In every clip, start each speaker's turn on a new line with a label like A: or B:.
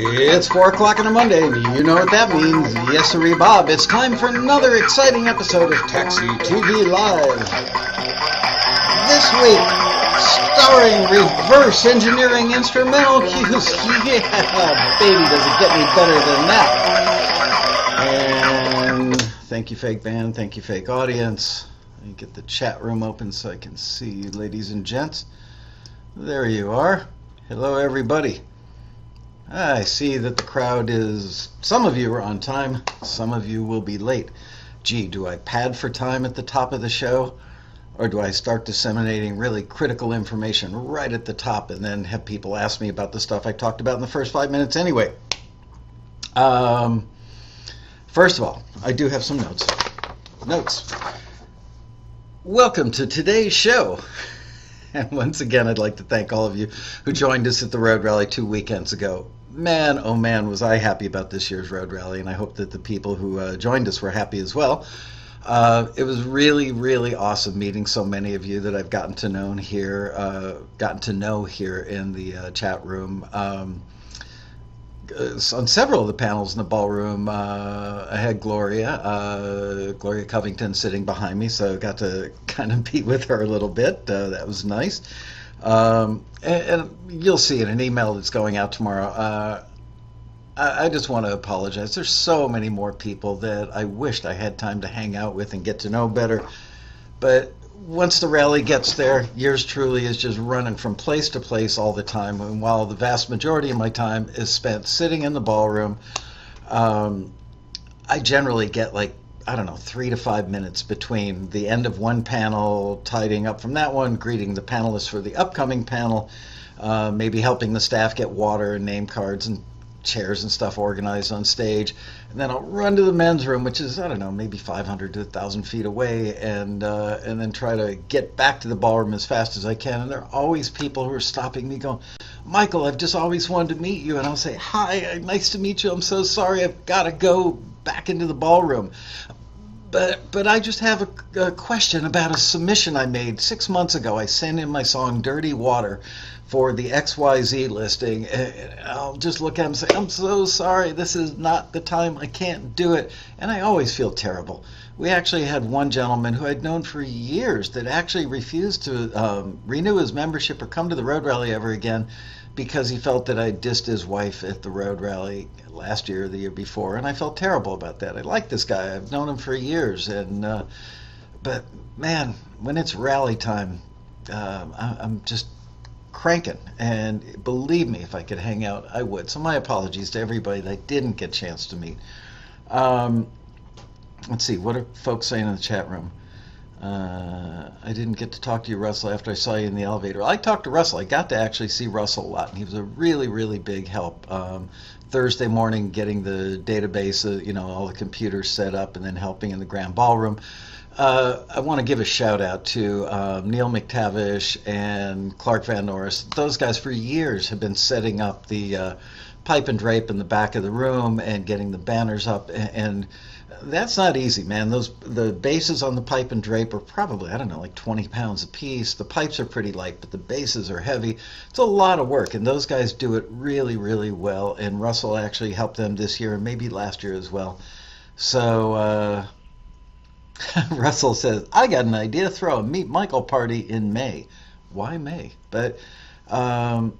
A: It's 4 o'clock on a Monday, and you know what that means. Yes, sir, Bob. It's time for another exciting episode of Taxi TV Live. This week, starring reverse engineering instrumental cues. Yeah, baby, does it get me better than that. And thank you, fake band. Thank you, fake audience. Let me get the chat room open so I can see you, ladies and gents. There you are. Hello, everybody. I see that the crowd is. Some of you are on time, some of you will be late. Gee, do I pad for time at the top of the show? Or do I start disseminating really critical information right at the top and then have people ask me about the stuff I talked about in the first five minutes anyway? Um, first of all, I do have some notes. Notes. Welcome to today's show. And once again, I'd like to thank all of you who joined us at the Road Rally two weekends ago. Man, oh man, was I happy about this year's Road Rally, and I hope that the people who uh, joined us were happy as well. Uh, it was really, really awesome meeting so many of you that I've gotten to know here, uh, gotten to know here in the uh, chat room. Um, uh, on several of the panels in the ballroom, uh, I had Gloria, Gloria Covington, sitting behind me, so I got to kind of be with her a little bit. That was nice. Um, and, and, you'll see in an email that's going out tomorrow. Uh, I, I just want to apologize. There's so many more people that I wished I had time to hang out with and get to know better. But once the rally gets there, yours truly is just running from place to place all the time. And while the vast majority of my time is spent sitting in the ballroom, um, I generally get like, I don't know, three to five minutes between the end of one panel, tidying up from that one, greeting the panelists for the upcoming panel, uh, maybe helping the staff get water and name cards and chairs and stuff organized on stage. And then I'll run to the men's room, which is, I don't know, maybe 500 to 1,000 feet away, and, uh, and then try to get back to the ballroom as fast as I can. And there are always people who are stopping me going, Michael, I've just always wanted to meet you. And I'll say, Hi, nice to meet you. I'm so sorry. I've got to go back into the ballroom. But, but I just have a, a question about a submission I made six months ago. I sent in my song Dirty Water for the XYZ listing. And I'll just look at him and say, I'm so sorry, this is not the time, I can't do it. And I always feel terrible. We actually had one gentleman who I'd known for years that actually refused to um, renew his membership or come to the road rally ever again because he felt that I dissed his wife at the road rally last year or the year before. And I felt terrible about that. I like this guy, I've known him for years. and uh, But man, when it's rally time, uh, I'm just cranking. And believe me, if I could hang out, I would. So my apologies to everybody that I didn't get a chance to meet. Um, let's see, what are folks saying in the chat room? Uh, I didn't get to talk to you, Russell, after I saw you in the elevator. I talked to Russell. I got to actually see Russell a lot, and he was a really, really big help. Um, Thursday morning, getting the database, uh, you know, all the computers set up, and then helping in the grand ballroom. Uh, I want to give a shout out to uh, Neil McTavish and Clark Van Norris. Those guys for years have been setting up the uh, pipe and drape in the back of the room and getting the banners up, and that's not easy, man. Those the bases on the pipe and drape are probably I don't know like 20 pounds a piece. The pipes are pretty light, but the bases are heavy. It's a lot of work, and those guys do it really, really well. And Russell actually helped them this year and maybe last year as well. So uh, Russell says, I got an idea. Throw a Meet Michael party in May. Why May? But, um,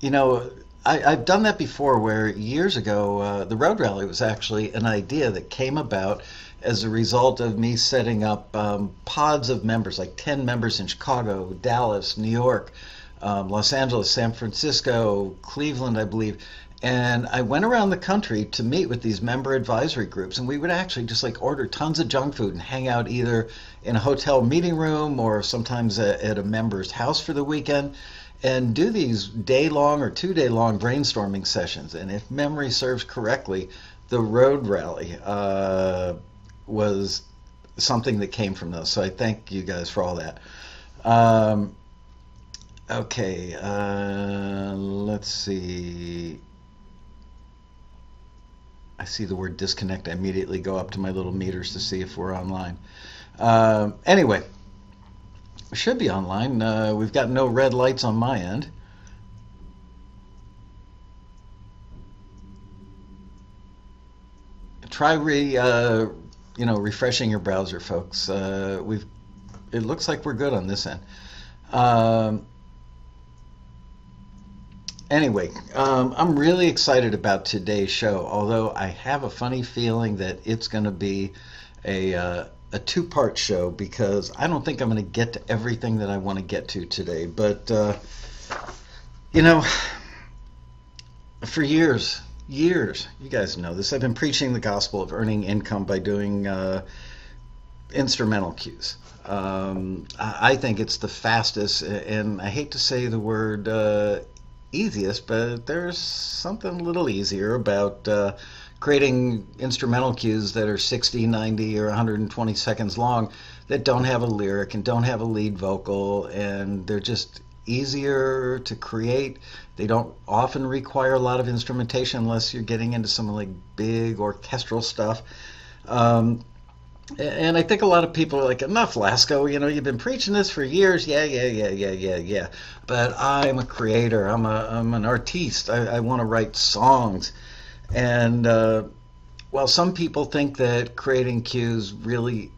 A: you know, I, have done that before where years ago, uh, the Road Rally was actually an idea that came about as a result of me setting up um, pods of members, like 10 members in Chicago, Dallas, New York, um, Los Angeles, San Francisco, Cleveland, I believe. And I went around the country to meet with these member advisory groups, and we would actually just like order tons of junk food and hang out either in a hotel meeting room or sometimes at a member's house for the weekend and do these day long or two day long brainstorming sessions. And if memory serves correctly, the road rally uh, was something that came from those. So I thank you guys for all that. Um, okay, uh, let's see. I see the word disconnect, I immediately go up to my little meters to see if we're online. Uh, anyway, should be online. Uh, we've got no red lights on my end. Try re, uh, you know, refreshing your browser, folks. Uh, we've, it looks like we're good on this end. Um, anyway, um, I'm really excited about today's show. Although I have a funny feeling that it's going to be a uh, a two part show because I don't think I'm going to get to everything that I want to get to today. But uh, you know, for years, years, you guys know this. I've been preaching the gospel of earning income by doing uh, instrumental cues. Um, I think it's the fastest, and I hate to say the word uh, easiest, but there's something a little easier about uh, creating instrumental cues that are 60, 90, or 120 seconds long that don't have a lyric and don't have a lead vocal, and they're just easier to create. They don't often require a lot of instrumentation unless you're getting into some like big orchestral stuff. Um, and I think a lot of people are like, enough, Laskow. You know, you've been preaching this for years. Yeah, yeah, yeah, yeah, yeah, yeah. But I'm a creator. I'm a I'm an artiste. I, I want to write songs. And uh, while some people think that creating cues really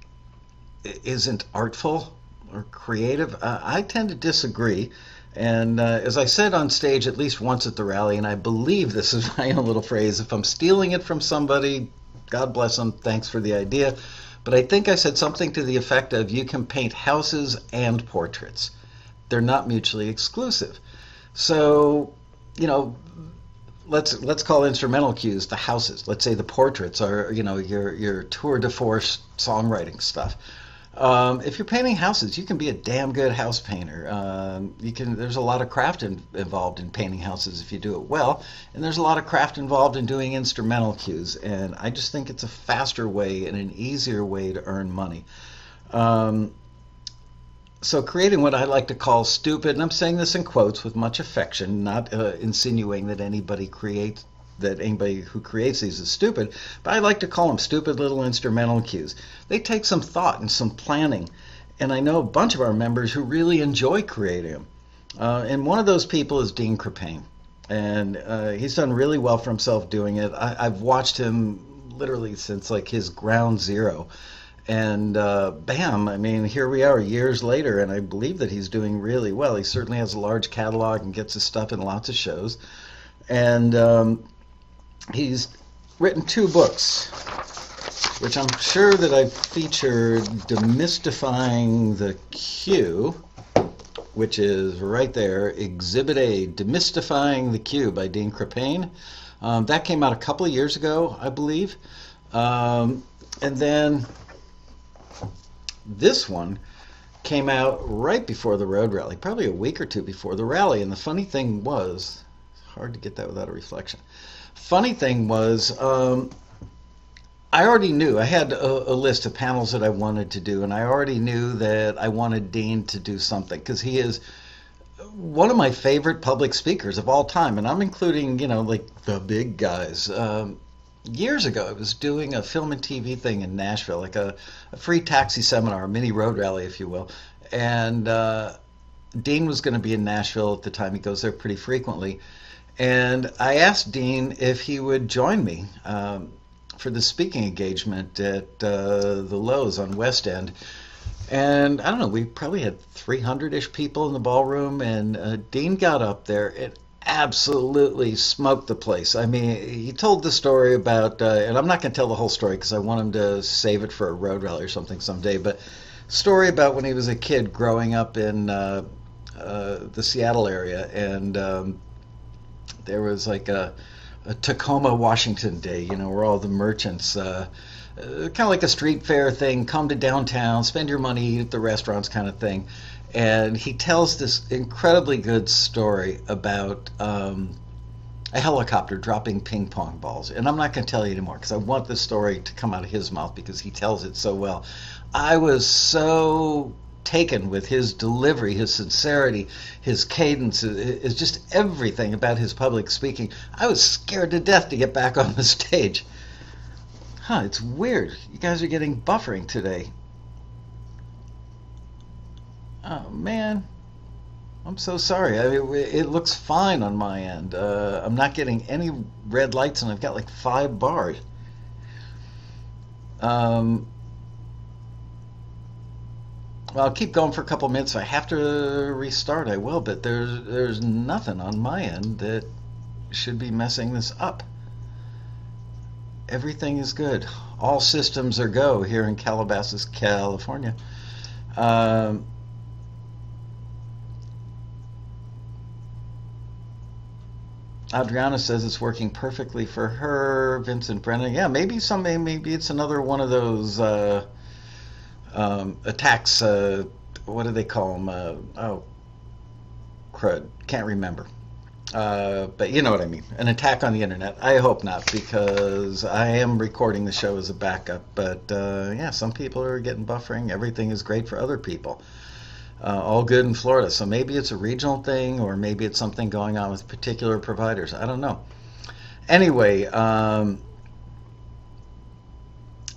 A: isn't artful or creative, uh, I tend to disagree. And uh, as I said on stage at least once at the rally, and I believe this is my own little phrase, if I'm stealing it from somebody, God bless them, thanks for the idea but I think I said something to the effect of you can paint houses and portraits. They're not mutually exclusive. So, you know, let's let's call instrumental cues the houses. Let's say the portraits are, you know, your your tour de force songwriting stuff. Um, if you're painting houses, you can be a damn good house painter. Um, you can. There's a lot of craft in, involved in painting houses if you do it well, and there's a lot of craft involved in doing instrumental cues. And I just think it's a faster way and an easier way to earn money. Um, so creating what I like to call stupid, and I'm saying this in quotes with much affection, not uh, insinuating that anybody creates that anybody who creates these is stupid, but I like to call them stupid little instrumental cues. They take some thought and some planning, and I know a bunch of our members who really enjoy creating them. Uh, and one of those people is Dean Krippaehne, and uh, he's done really well for himself doing it. I, have watched him literally since like his ground zero. And uh, bam, I mean, here we are years later, and I believe that he's doing really well. He certainly has a large catalog and gets his stuff in lots of shows. And um, he's written two books, which I'm sure that I featured Demystifying the Cue, which is right there, Exhibit A, Demystifying the Cue by Dean Krippaehne. Um, that came out a couple of years ago, I believe. Um, and then this one came out right before the road rally, probably a week or two before the rally. And the funny thing was, hard to get that without a reflection funny thing was, um, I already knew I had a, a, list of panels that I wanted to do, and I already knew that I wanted Dean to do something because he is one of my favorite public speakers of all time, and I'm including you know like the big guys. Um, years ago, I was doing a film and TV thing in Nashville, like a, a free taxi seminar, a mini road rally, if you will, and uh, Dean was going to be in Nashville at the time. He goes there pretty frequently and I asked Dean if he would join me um, for the speaking engagement at uh, the Loews on West End. And I don't know, we probably had 300 ish people in the ballroom, and uh, Dean got up there and absolutely smoked the place. I mean, he told the story about, uh, and I'm not going to tell the whole story because I want him to save it for a road rally or something someday, but story about when he was a kid growing up in uh, uh, the Seattle area and um, there was like a, a Tacoma, Washington Day, you know, where all the merchants, uh, uh, kind of like a street fair thing, come to downtown, spend your money, eat at the restaurants, kind of thing. And he tells this incredibly good story about um, a helicopter dropping ping pong balls. And I'm not going to tell you anymore because I want the story to come out of his mouth because he tells it so well. I was so taken with his delivery, his sincerity, his cadence, is just everything about his public speaking. I was scared to death to get back on the stage. Huh, it's weird. You guys are getting buffering today. Oh, man. I'm so sorry. I mean, it looks fine on my end. Uh, I'm not getting any red lights, and I've got like five bars. Um, well, I'll keep going for a couple minutes. If I have to restart, I will, but there's there's nothing on my end that should be messing this up. Everything is good. All systems are go here in Calabasas, California. Um, Adriana says it's working perfectly for her. Vincent Brennan, yeah, maybe some, maybe it's another one of those uh, um, attacks. Uh, what do they call them? Uh, oh, crud, can't remember. Uh, but you know what I mean. An attack on the internet. I hope not, because I am recording the show as a backup. But uh, yeah, some people are getting buffering. Everything is great for other people uh, all good in Florida. So maybe it's a regional thing, or maybe it's something going on with particular providers. I don't know. Anyway, um,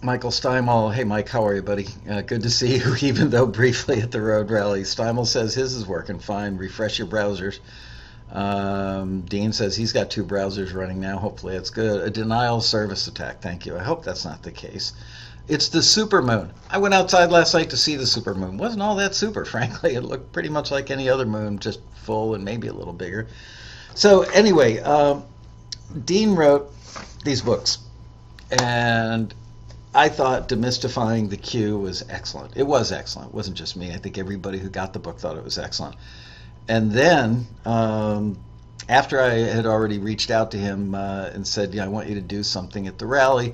A: Michael Steimel. Hey, Mike, how are you, buddy? Uh, good to see you, even though briefly at the road rally. Steimel says his is working fine. Refresh your browsers. Um, Dean says he's got two browsers running now. Hopefully, it's good. A denial service attack. Thank you. I hope that's not the case. It's the supermoon. I went outside last night to see the supermoon. Wasn't all that super, frankly. It looked pretty much like any other moon, just full and maybe a little bigger. So anyway, um, Dean wrote these books, and I thought demystifying the Cue was excellent. It was excellent. It wasn't just me. I think everybody who got the book thought it was excellent. And then um, after I had already reached out to him uh, and said, "Yeah, I want you to do something at the rally."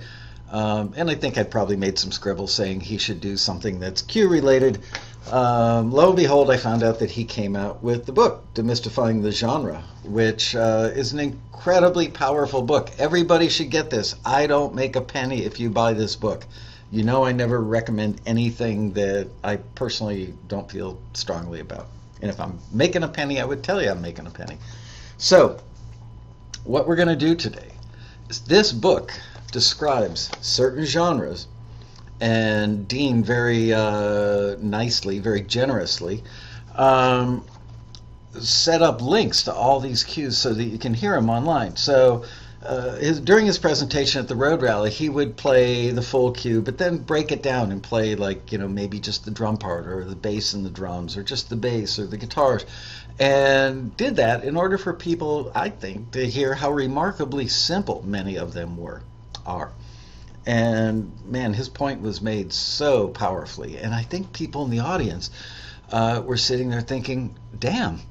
A: Um, and I think I probably made some scribbles saying he should do something that's Q related. Um, lo and behold, I found out that he came out with the book, Demystifying the Genre, which uh, is an incredibly powerful book. Everybody should get this. I don't make a penny if you buy this book. You know, I never recommend anything that I personally don't feel strongly about. And if I'm making a penny, I would tell you I'm making a penny. So, what we're going to do today is this book describes certain genres, and Dean very uh, nicely, very generously, um, set up links to all these cues so that you can hear them online. So uh, his, during his presentation at the road rally, he would play the full cue, but then break it down and play like you know maybe just the drum part or the bass and the drums or just the bass or the guitars, and did that in order for people, I think, to hear how remarkably simple many of them were are. And man, his point was made so powerfully. And I think people in the audience uh, were sitting there thinking, damn,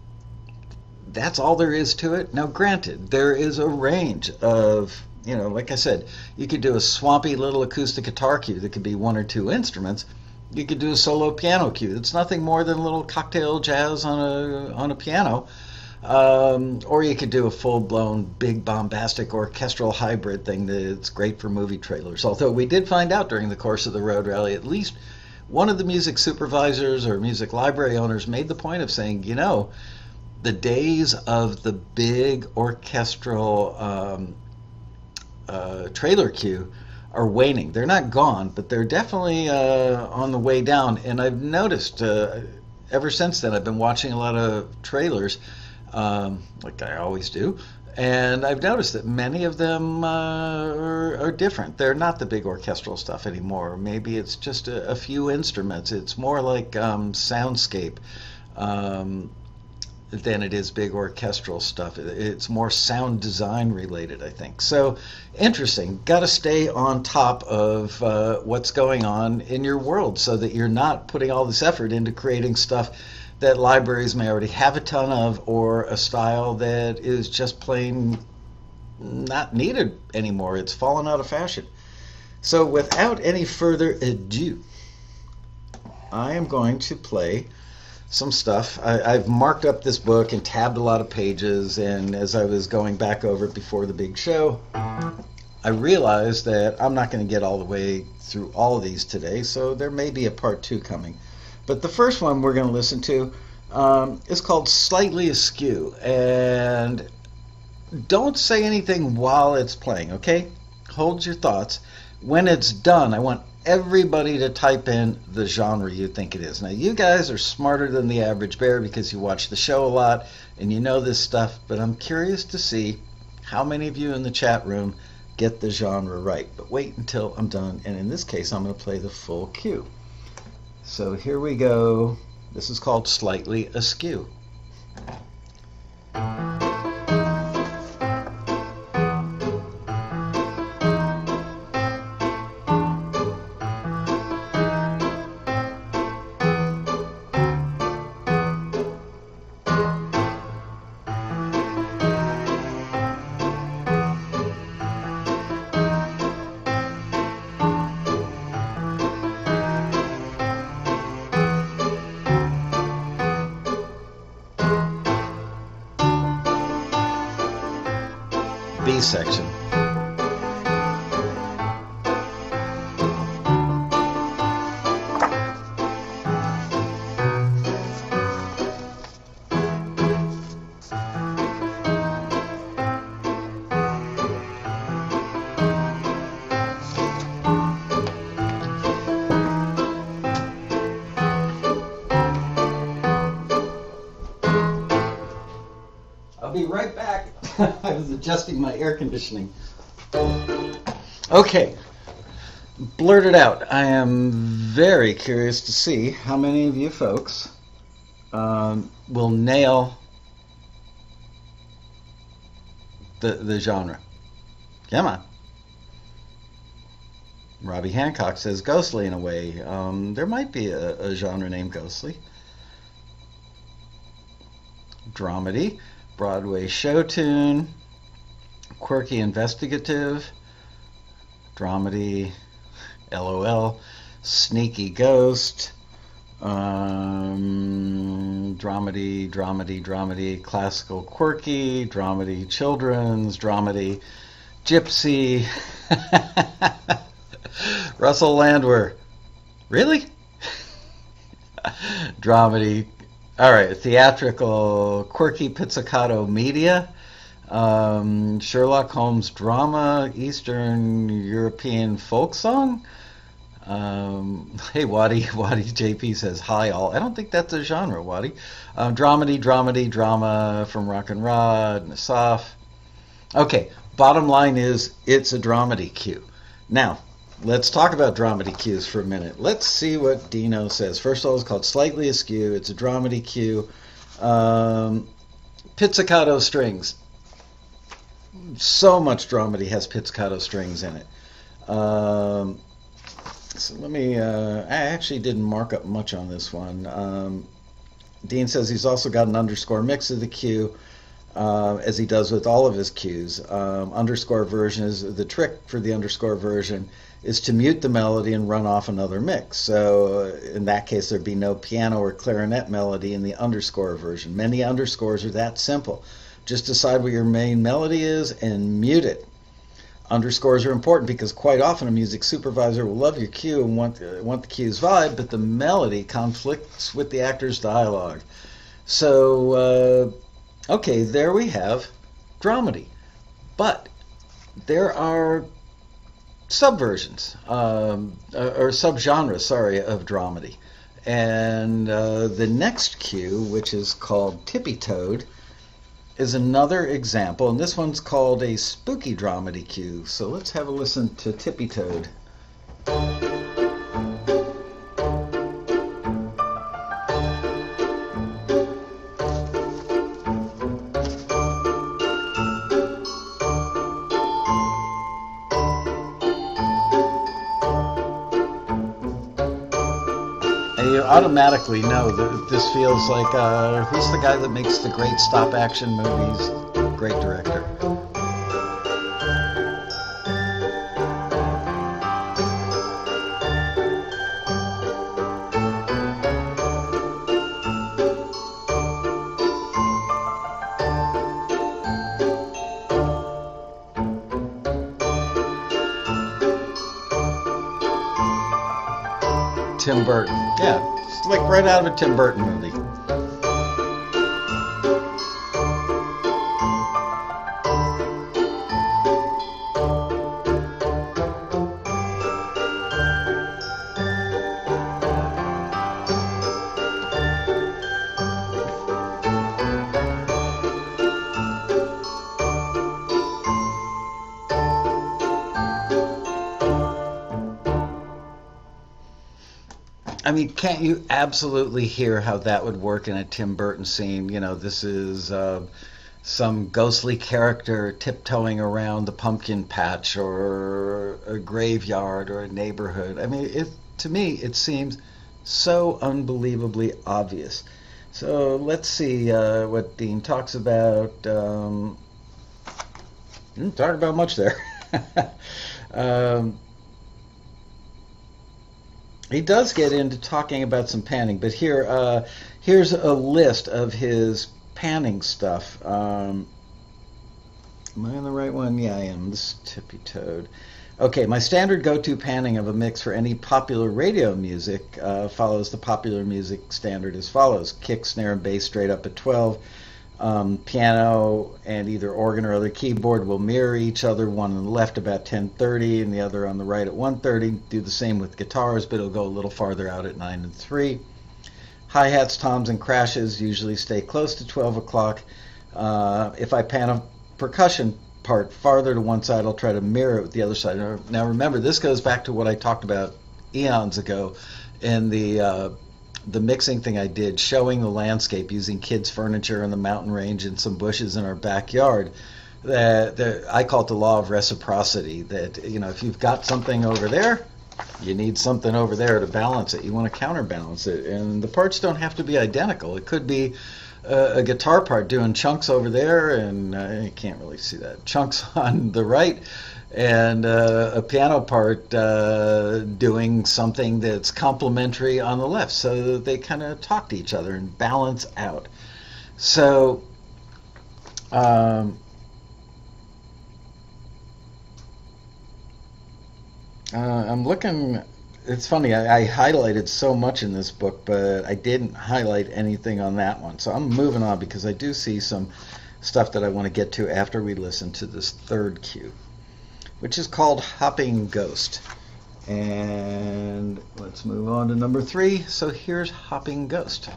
A: that's all there is to it. Now, granted, there is a range of, you know, like I said, you could do a swampy little acoustic guitar cue that could be one or two instruments. You could do a solo piano cue. It's nothing more than a little cocktail jazz on a on a piano um, or you could do a full blown, big, bombastic orchestral hybrid thing that's great for movie trailers. Although we did find out during the course of the road rally, at least one of the music supervisors or music library owners made the point of saying, you know, the days of the big orchestral um, uh, trailer cue are waning. They're not gone, but they're definitely uh, on the way down. And I've noticed uh, ever since then, I've been watching a lot of trailers um, like I always do. And I've noticed that many of them uh, are, are, different. They're not the big orchestral stuff anymore. Maybe it's just a, a few instruments. It's more like um, soundscape um, than it is big orchestral stuff. It's more sound design related, I think. So interesting. Got to stay on top of uh, what's going on in your world so that you're not putting all this effort into creating stuff that libraries may already have a ton of, or a style that is just plain not needed anymore. It's fallen out of fashion. So, without any further ado, I am going to play some stuff. I, have marked up this book and tabbed a lot of pages, and as I was going back over it before the big show, I realized that I'm not going to get all the way through all of these today, so there may be a part two coming. But the first one we're going to listen to um, is called Slightly Askew. And don't say anything while it's playing, okay? Hold your thoughts. When it's done, I want everybody to type in the genre you think it is. Now, you guys are smarter than the average bear because you watch the show a lot and you know this stuff, but I'm curious to see how many of you in the chat room get the genre right. But wait until I'm done, and in this case, I'm going to play the full cue. So here we go. This is called Slightly Askew. I was adjusting my air conditioning. Okay, blurted out. I am very curious to see how many of you folks um, will nail the the genre. Come on. Robbie Hancock says ghostly in a way. Um, there might be a, a genre named ghostly. Dramedy. Broadway show tune, quirky investigative, dramedy, LOL, sneaky ghost, um, dramedy, dramedy, dramedy, classical quirky, dramedy, children's, dramedy, gypsy, Russell Landwehr. Really? dramedy, all right, theatrical, quirky pizzicato media, um, Sherlock Holmes drama, Eastern European folk song. Um, hey, Waddy, Waddy JP says hi all. I don't think that's a genre, Waddy. Um, dramedy, dramedy, drama from Rock and Rod, Nasaf. Okay, bottom line is it's a dramedy cue. Now, let's talk about dramedy cues for a minute. Let's see what Dino says. First of all, it's called Slightly Askew. It's a dramedy cue. Um, pizzicato strings. So much dramedy has pizzicato strings in it. Um, so let me, uh, I actually didn't mark up much on this one. Um, Dean says he's also got an underscore mix of the cue. Uh, as he does with all of his cues. Um, underscore version is the trick for the underscore version is to mute the melody and run off another mix. So uh, in that case, there'd be no piano or clarinet melody in the underscore version. Many underscores are that simple. Just decide what your main melody is and mute it. Underscores are important because quite often a music supervisor will love your cue and want, uh, want the cue's vibe, but the melody conflicts with the actor's dialogue. So, uh, okay, there we have dramedy. But there are subversions um, or subgenres, sorry, of dramedy. And uh, the next cue, which is called Tippy Toad, is another example, and this one's called a spooky dramedy cue. So let's have a listen to Tippy Toad. Automatically know that this feels like uh, who's the guy that makes the great stop action movies? Great director. Tim Burton. Yeah, like right out of a Tim Burton movie. Can't you absolutely hear how that would work in a Tim Burton scene? You know, this is uh, some ghostly character tiptoeing around the pumpkin patch or a graveyard or a neighborhood. I mean, it to me it seems so unbelievably obvious. So let's see uh, what Dean talks about. Um, didn't talk about much there. um, he does get into talking about some panning, but here, uh, here's a list of his panning stuff. Um, am I on the right one? Yeah, I am. This Tippy Toad. Okay, my standard go-to panning of a mix for any popular radio music uh, follows the popular music standard as follows: kick, snare, and bass straight up at 12. Um, piano and either organ or other keyboard will mirror each other. One on the left about 10:30, and the other on the right at 1:30. Do the same with guitars, but it'll go a little farther out at 9 and 3. Hi hats, toms, and crashes usually stay close to 12 o'clock. Uh, if I pan a percussion part farther to one side, I'll try to mirror it with the other side. Now, remember, this goes back to what I talked about eons ago in the uh, the mixing thing I did, showing the landscape using kids' furniture and the mountain range and some bushes in our backyard. That, that I call it the law of reciprocity. That you know, if you've got something over there, you need something over there to balance it. You want to counterbalance it, and the parts don't have to be identical. It could be a, a guitar part doing chunks over there, and uh, you can't really see that chunks on the right, and uh, a piano part uh, doing something that's complementary on the left, so they kind of talk to each other and balance out. So. Um, uh, I'm looking it's funny. I, I, highlighted so much in this book, but I didn't highlight anything on that one. So I'm moving on because I do see some stuff that I want to get to after we listen to this third cue, which is called Hopping Ghost. And let's move on to number three. So here's Hopping Ghost.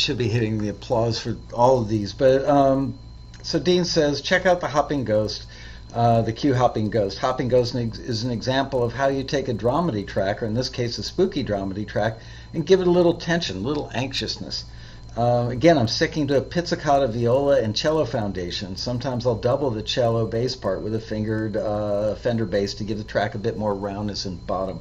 A: Should be hitting the applause for all of these. But um, so Dean says, check out the Hopping Ghost, uh, the cue Hopping Ghost. Hopping Ghost is an example of how you take a dramedy track, or in this case, a spooky dramedy track, and give it a little tension, a little anxiousness. Uh, again, I'm sticking to a pizzicato viola and cello foundation. Sometimes I'll double the cello bass part with a fingered uh, Fender bass to give the track a bit more roundness and bottom.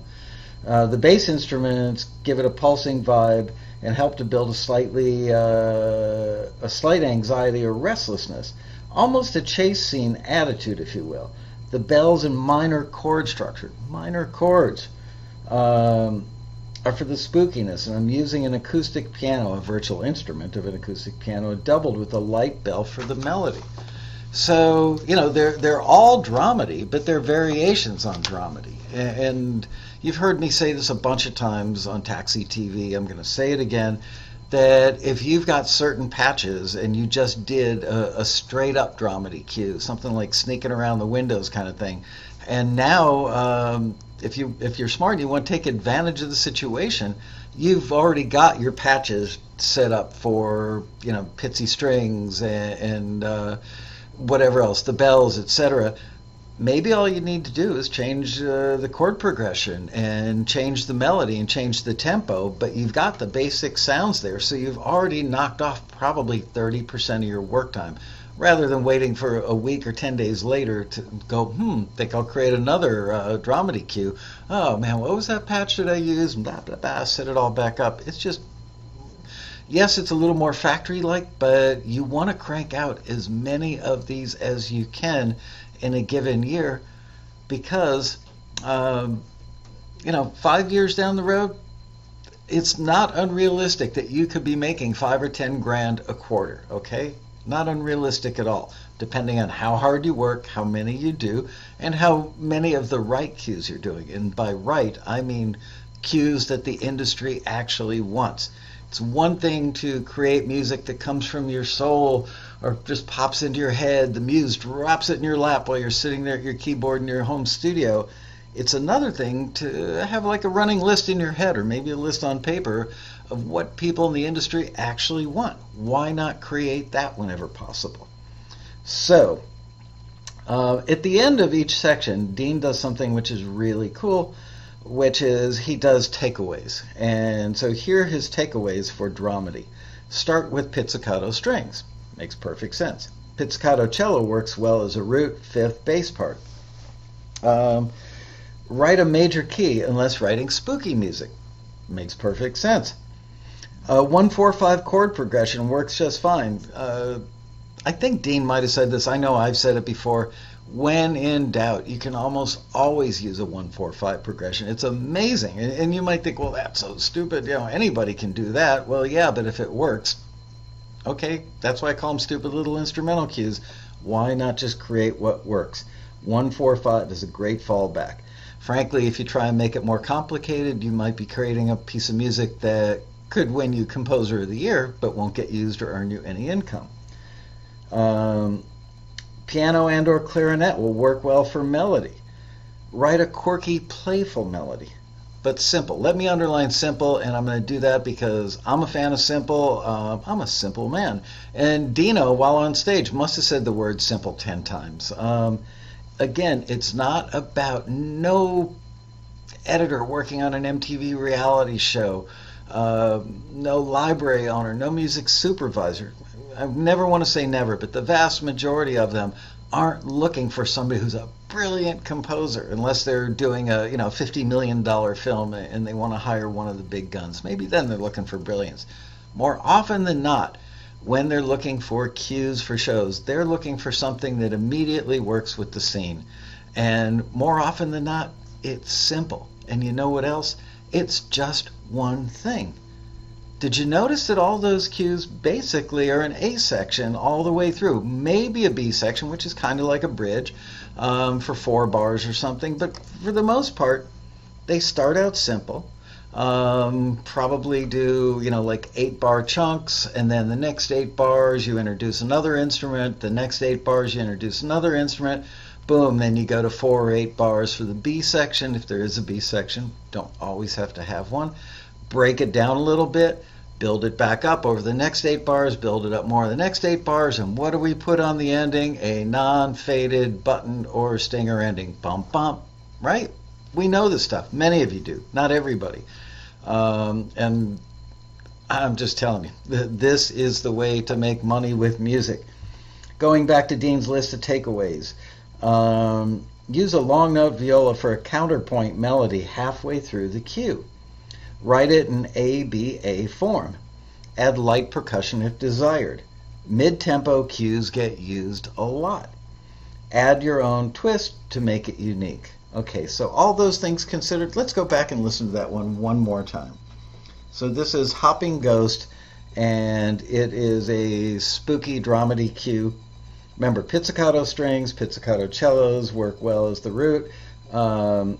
A: Uh, the bass instruments give it a pulsing vibe and help to build a slightly uh, a slight anxiety or restlessness, almost a chase scene attitude, if you will. The bells and minor chord structure, minor chords, um, are for the spookiness, and I'm using an acoustic piano, a virtual instrument of an acoustic piano, doubled with a light bell for the melody. So you know they're they're all dramedy, but they're variations on dramedy, and You've heard me say this a bunch of times on Taxi TV. I'm going to say it again that if you've got certain patches and you just did a, a, straight up dramedy cue, something like sneaking around the windows kind of thing, and now um, if you if you're smart and you want to take advantage of the situation, you've already got your patches set up for you know pitsy strings and, and uh, whatever else, the bells, etc maybe all you need to do is change uh, the chord progression and change the melody and change the tempo, but you've got the basic sounds there, so you've already knocked off probably 30% of your work time. rather than waiting for a week or 10 days later to go, hmm, think I'll create another uh, dramedy cue. Oh man, what was that patch that I used? Blah, blah, blah, set it all back up. It's just, yes, it's a little more factory like, but you want to crank out as many of these as you can in a given year because, um, you know, five years down the road, it's not unrealistic that you could be making five or ten grand a quarter, okay? Not unrealistic at all, depending on how hard you work, how many you do, and how many of the right cues you're doing. And by right, I mean cues that the industry actually wants. It's one thing to create music that comes from your soul or just pops into your head. The muse drops it in your lap while you're sitting there at your keyboard in your home studio. It's another thing to have like a running list in your head or maybe a list on paper of what people in the industry actually want. Why not create that whenever possible? So, uh, at the end of each section, Dean does something which is really cool, which is he does takeaways. And so here are his takeaways for dramedy. Start with pizzicato strings. Makes perfect sense. Pizzicato cello works well as a root, fifth, bass part. Um, write a major key unless writing spooky music. Makes perfect sense. A 145 chord progression works just fine. Uh, I think Dean might have said this. I know I've said it before. When in doubt, you can almost always use a 145 progression. It's amazing. And, and you might think, well, that's so stupid. You know, anybody can do that. Well, yeah, but if it works, okay, that's why I call them stupid little instrumental cues. Why not just create what works? 145 is a great fallback. Frankly, if you try and make it more complicated, you might be creating a piece of music that could win you Composer of the Year, but won't get used or earn you any income. Um, piano and or clarinet will work well for melody. Write a quirky, playful melody, but simple. Let me underline simple, and I'm going to do that because I'm a fan of simple. Uh, I'm a simple man. And Dino, while on stage, must have said the word simple 10 times. Um, again, it's not about no editor working on an MTV reality show, uh, no library owner, no music supervisor. I never want to say never, but the vast majority of them aren't looking for somebody who's a brilliant composer unless they're doing a you know 50 million dollar film and they want to hire one of the big guns maybe then they're looking for brilliance more often than not when they're looking for cues for shows, they're looking for something that immediately works with the scene. And more often than not, it's simple. And you know what else? It's just one thing. Did you notice that all those cues basically are an A section all the way through? Maybe a B section, which is kind of like a bridge um, for four bars or something, but for the most part, they start out simple. Um, probably do you know like eight bar chunks and then the next eight bars you introduce another instrument the next eight bars you introduce another instrument boom then you go to four or eight bars for the b section. If there is a b section don't always have to have one. Break it down a little bit build it back up over the next eight bars build it up more the next eight bars and what do we put on the ending a non-faded button or stinger ending bump bump right we know this stuff. Many of you do, not everybody. Um, and I'm just telling you, this is the way to make money with music. Going back to Dean's list of takeaways, um, use a long note viola for a counterpoint melody halfway through the cue. Write it in ABA form. Add light percussion if desired. Mid tempo cues get used a lot. Add your own twist to make it unique. Okay, so all those things considered, let's go back and listen to that one one more time. So this is Hopping Ghost, and it is a spooky dramedy cue. Remember, pizzicato strings, pizzicato cellos work well as the root. Um,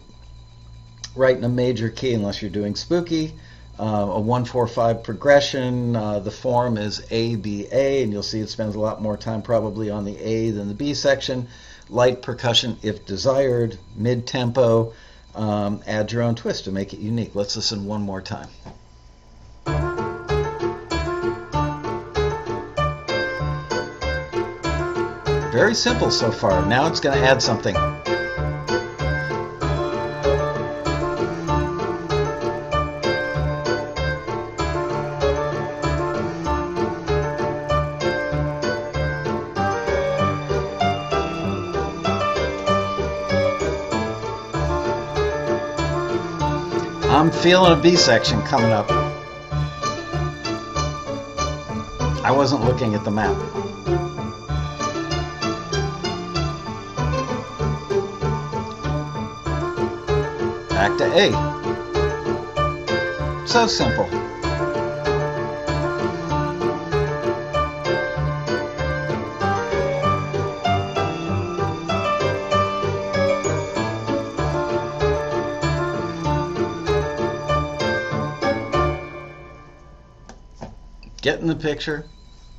A: in a major key unless you're doing spooky. Uh, a 145 progression. Uh, the form is A, B, A, and you'll see it spends a lot more time probably on the A than the B section light percussion if desired, mid tempo. Um, add your own twist to make it unique. Let's listen one more time. Very simple so far. Now it's going to add something. I'm feeling a B section coming up. I wasn't looking at the map. Back to A. So simple. Getting the picture?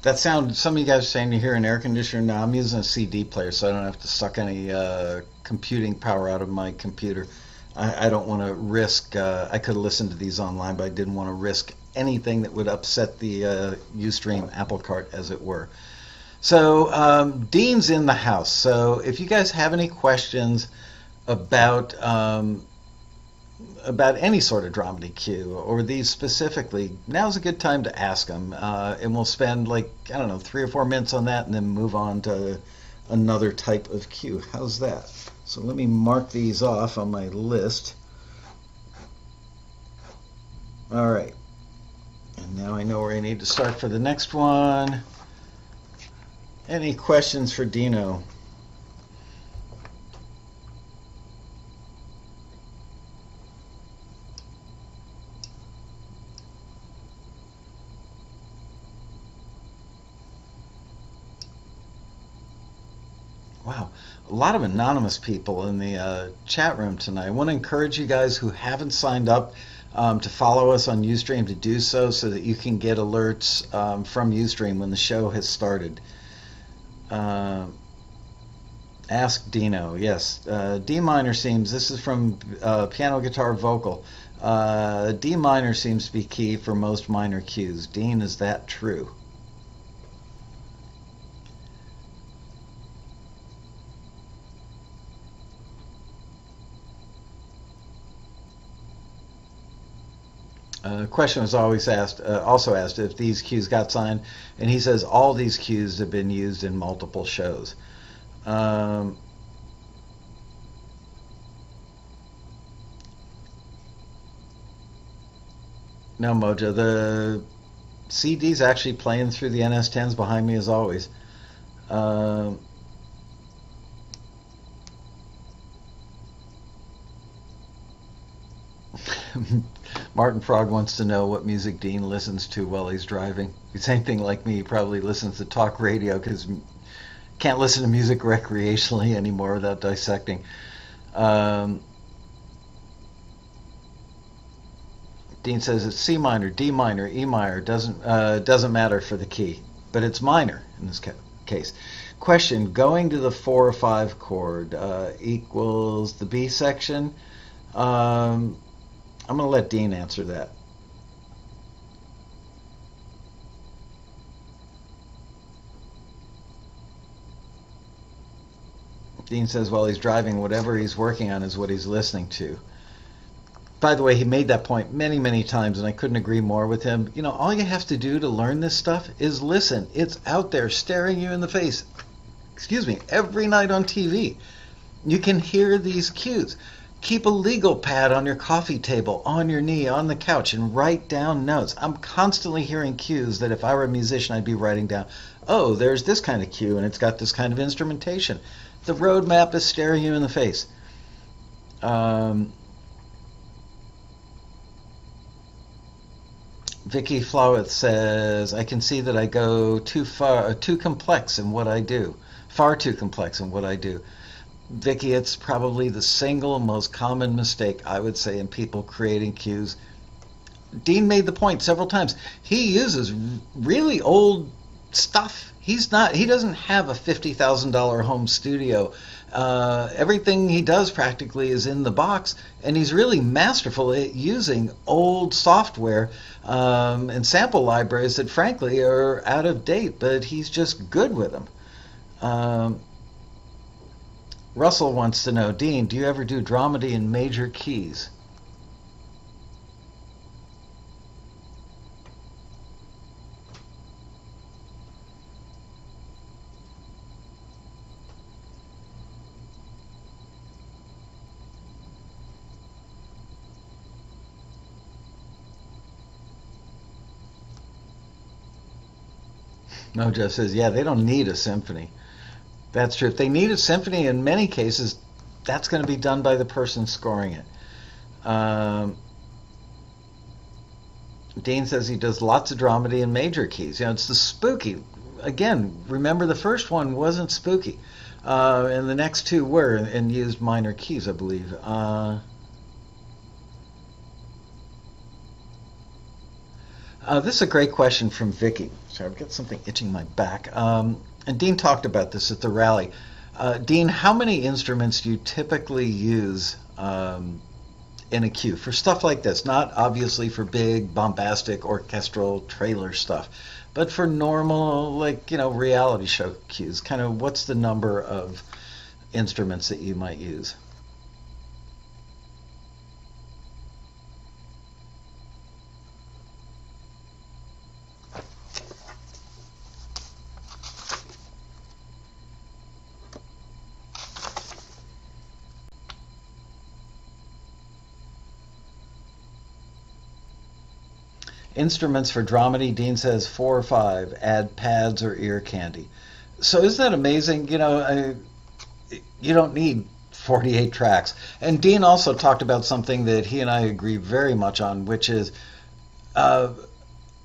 A: That sound. Some of you guys are saying you hear an air conditioner. Now I'm using a CD player, so I don't have to suck any uh, computing power out of my computer. I, I don't want to risk. Uh, I could listen to these online, but I didn't want to risk anything that would upset the uh, UStream apple cart, as it were. So um, Dean's in the house. So if you guys have any questions about um, about any sort of dramedy cue or these specifically, now's a good time to ask them. Uh, and we'll spend like, I don't know, three or four minutes on that and then move on to another type of cue. How's that? So let me mark these off on my list. All right. And now I know where I need to start for the next one. Any questions for Dino? Wow, a lot of anonymous people in the uh, chat room tonight. I want to encourage you guys who haven't signed up um, to follow us on Ustream to do so so that you can get alerts um, from Ustream when the show has started. Uh, ask Dino, yes. Uh, D minor seems, this is from uh, piano, guitar, vocal. Uh, D minor seems to be key for most minor cues. Dean, is that true? Uh, question was always asked, uh, also asked if these cues got signed, and he says all these cues have been used in multiple shows. Um, no, Mojo, the CD's actually playing through the NS10s behind me as always. Um, Martin Frog wants to know what music Dean listens to while he's driving. Same thing like me. He probably listens to talk radio because can't listen to music recreationally anymore without dissecting. Um, Dean says it's C minor, D minor, E minor. Doesn't uh, doesn't matter for the key, but it's minor in this ca case. Question: Going to the four or five chord uh, equals the B section. Um, I'm going to let Dean answer that. Dean says while he's driving, whatever he's working on is what he's listening to. By the way, he made that point many, many times, and I couldn't agree more with him. You know, all you have to do to learn this stuff is listen. It's out there staring you in the face. Excuse me, every night on TV. You can hear these cues. Keep a legal pad on your coffee table, on your knee, on the couch, and write down notes. I'm constantly hearing cues that if I were a musician, I'd be writing down, oh, there's this kind of cue, and it's got this kind of instrumentation. The roadmap is staring you in the face. Um, Vicky Floweth says, I can see that I go too far, too complex in what I do, far too complex in what I do. Vicky, it's probably the single most common mistake I would say in people creating cues. Dean made the point several times. He uses really old stuff. He's not. He doesn't have a fifty thousand dollar home studio. Uh, everything he does practically is in the box, and he's really masterful at using old software um, and sample libraries that, frankly, are out of date. But he's just good with them. Um, Russell wants to know, Dean, do you ever do dramedy in major keys? Mojo says, yeah, they don't need a symphony. That's true. If they need a symphony, in many cases, that's going to be done by the person scoring it. Um, Dean says he does lots of dramedy in major keys. You know, it's the spooky. Again, remember the first one wasn't spooky, uh, and the next two were and used minor keys, I believe. Uh, uh, this is a great question from Vicky. Sorry, I've got something itching my back. Um, and Dean talked about this at the rally. Uh, Dean, how many instruments do you typically use um, in a cue for stuff like this? Not obviously for big, bombastic, orchestral trailer stuff, but for normal, like, you know, reality show cues. Kind of what's the number of instruments that you might use? Instruments for dramedy, Dean says four or five. Add pads or ear candy. So isn't that amazing? You know, I, you don't need 48 tracks. And Dean also talked about something that he and I agree very much on, which is uh,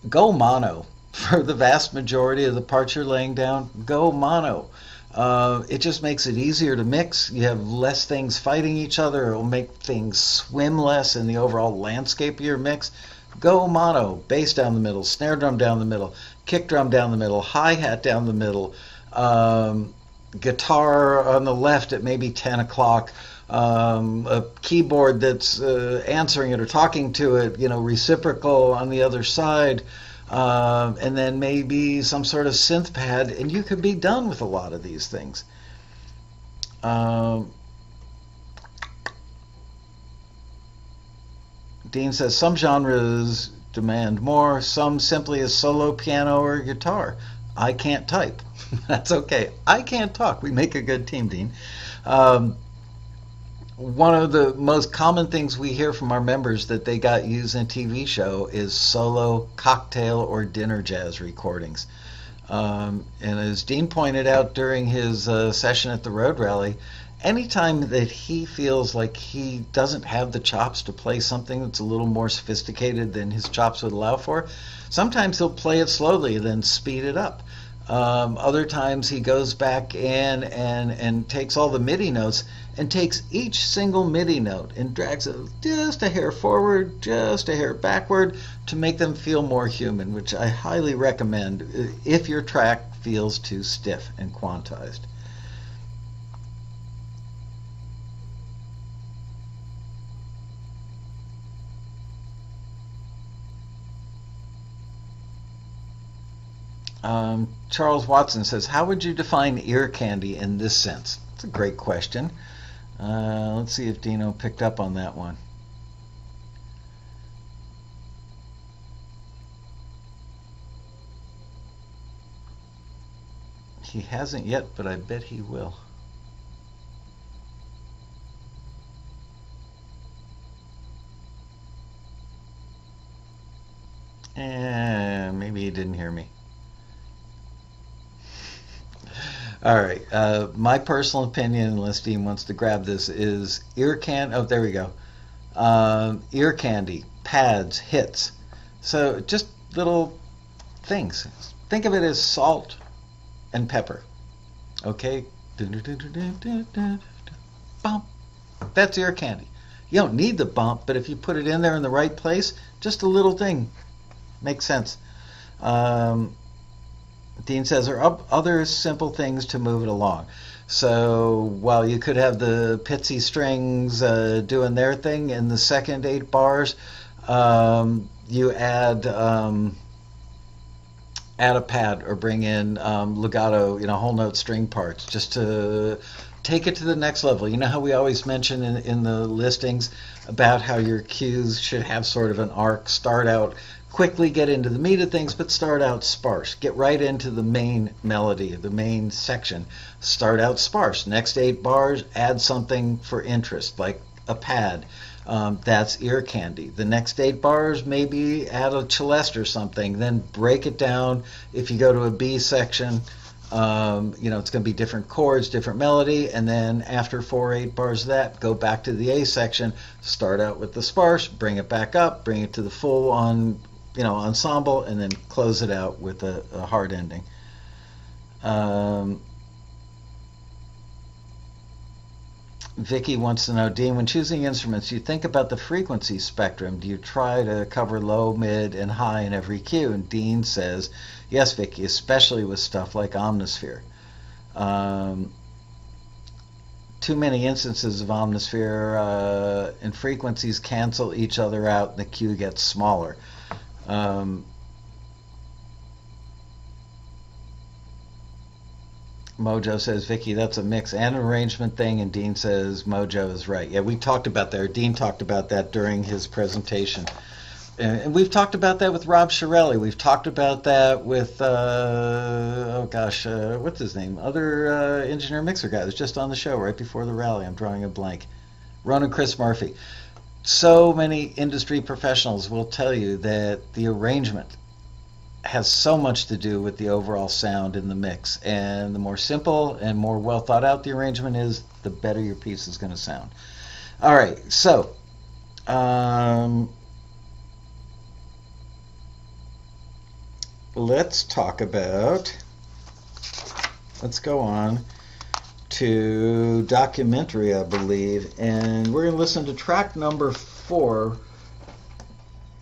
A: go mono. For the vast majority of the parts you're laying down, go mono. Uh, it just makes it easier to mix. You have less things fighting each other. It will make things swim less in the overall landscape of your mix. Go mono, bass down the middle, snare drum down the middle, kick drum down the middle, hi hat down the middle, um, guitar on the left at maybe 10 o'clock, um, a keyboard that's uh, answering it or talking to it, you know, reciprocal on the other side, um, and then maybe some sort of synth pad, and you could be done with a lot of these things. Um, Dean says some genres demand more, some simply a solo piano or guitar. I can't type. That's okay. I can't talk. We make a good team, Dean. Um, one of the most common things we hear from our members that they got used in a TV show is solo cocktail or dinner jazz recordings. Um, and as Dean pointed out during his uh, session at the Road Rally, anytime that he feels like he doesn't have the chops to play something that's a little more sophisticated than his chops would allow for, sometimes he'll play it slowly, then speed it up. Um, other times he goes back in and, and takes all the MIDI notes and takes each single MIDI note and drags it just a hair forward, just a hair backward to make them feel more human, which I highly recommend if your track feels too stiff and quantized. Um, Charles Watson says, How would you define ear candy in this sense? It's a great question. Uh, let's see if Dino picked up on that one. He hasn't yet, but I bet he will. Eh, maybe he didn't hear me. All right. Uh, my personal opinion, unless Dean wants to grab this, is ear can. Oh, there we go. Um, ear candy, pads, hits. So just little things. Think of it as salt and pepper. Okay. Bump. That's ear candy. You don't need the bump, but if you put it in there in the right place, just a little thing makes sense. Um, Dean says there are other simple things to move it along. So while you could have the pizzy strings uh, doing their thing in the second eight bars, um, you add um, add a pad or bring in um, legato, you know, whole note string parts just to take it to the next level. You know how we always mention in, in the listings about how your cues should have sort of an arc, start out quickly get into the meat of things, but start out sparse. Get right into the main melody, the main section. Start out sparse. Next eight bars, add something for interest, like a pad. Um, that's ear candy. The next eight bars, maybe add a celeste or something. Then break it down. If you go to a B section, um, you know, it's going to be different chords, different melody, and then after four, eight bars of that, go back to the A section, start out with the sparse, bring it back up, bring it to the full on, you know, ensemble, and then close it out with a, a hard ending. Um, Vicky wants to know, Dean, when choosing instruments, you think about the frequency spectrum? Do you try to cover low, mid, and high in every cue? And Dean says, yes, Vicky, especially with stuff like Omnisphere. Um, too many instances of Omnisphere uh, and frequencies cancel each other out and the cue gets smaller. Um, Mojo says, Vicky, that's a mix and arrangement thing. And Dean says, Mojo is right. Yeah, we talked about that. Dean talked about that during his presentation. And we've talked about that with Rob Chiarelli. We've talked about that with, uh, oh gosh, uh, what's his name? Other uh, engineer mixer guy that was just on the show right before the rally. I'm drawing a blank. Ronan Chris Murphy. So many industry professionals will tell you that the arrangement has so much to do with the overall sound in the mix. And the more simple and more well thought out the arrangement is, the better your piece is going to sound. All right, so um, let's talk about, let's go on to documentary, I believe, and we're going to listen to track number four,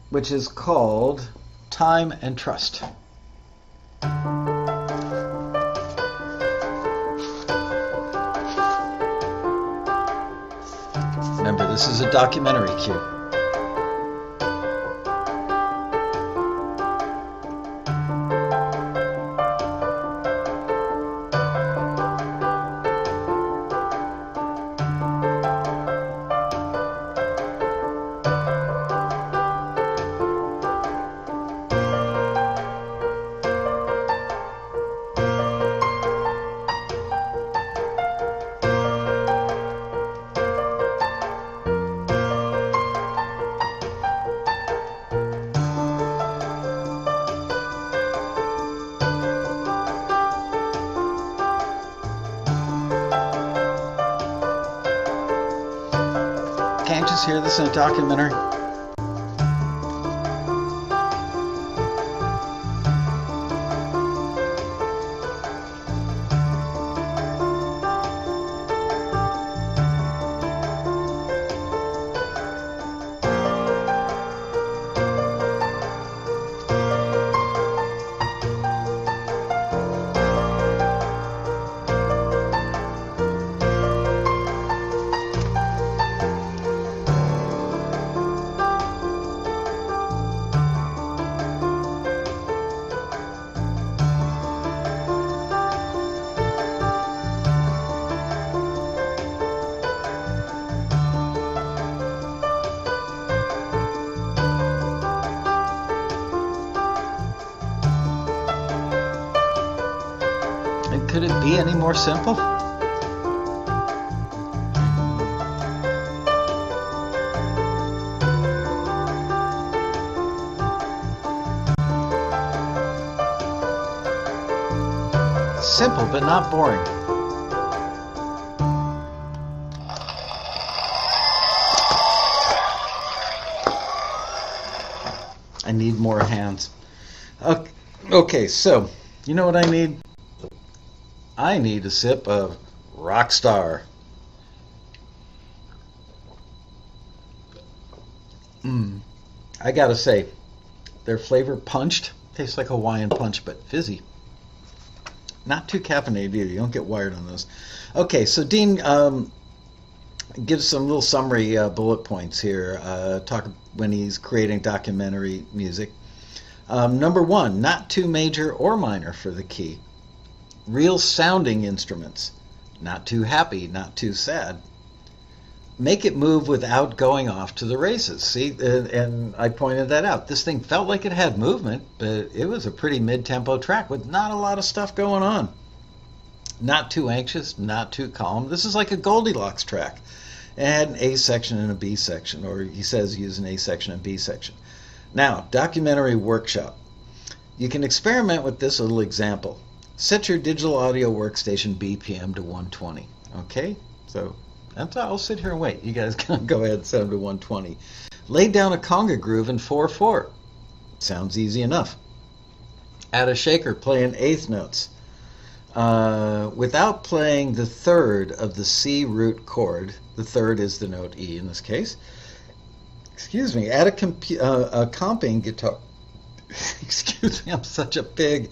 A: which is called time and trust. Remember, this is a documentary cue. Hear this in a documentary? Okay, so you know what I need? I need a sip of Rockstar. Mmm. I gotta say, their flavor punched tastes like Hawaiian punch, but fizzy. Not too caffeinated either. You don't get wired on those. Okay, so Dean um, gives some little summary uh, bullet points here. Uh, talk when he's creating documentary music. Um, number one, not too major or minor for the key real sounding instruments. Not too happy, not too sad. Make it move without going off to the races. See, and, and I pointed that out. This thing felt like it had movement, but it was a pretty mid tempo track with not a lot of stuff going on. Not too anxious, not too calm. This is like a Goldilocks track. It had an A section and a B section, or he says use an A section and B section. Now, documentary workshop. You can experiment with this little example. Set your digital audio workstation BPM to 120. Okay, so I'll sit here and wait. You guys can go ahead and set them to 120. Lay down a conga groove in 4-4. Sounds easy enough. Add a shaker playing eighth notes. Uh, without playing the third of the C root chord, the third is the note E in this case. Excuse me, add a, comp- uh, a comping guitar. Excuse me, I'm such a pig.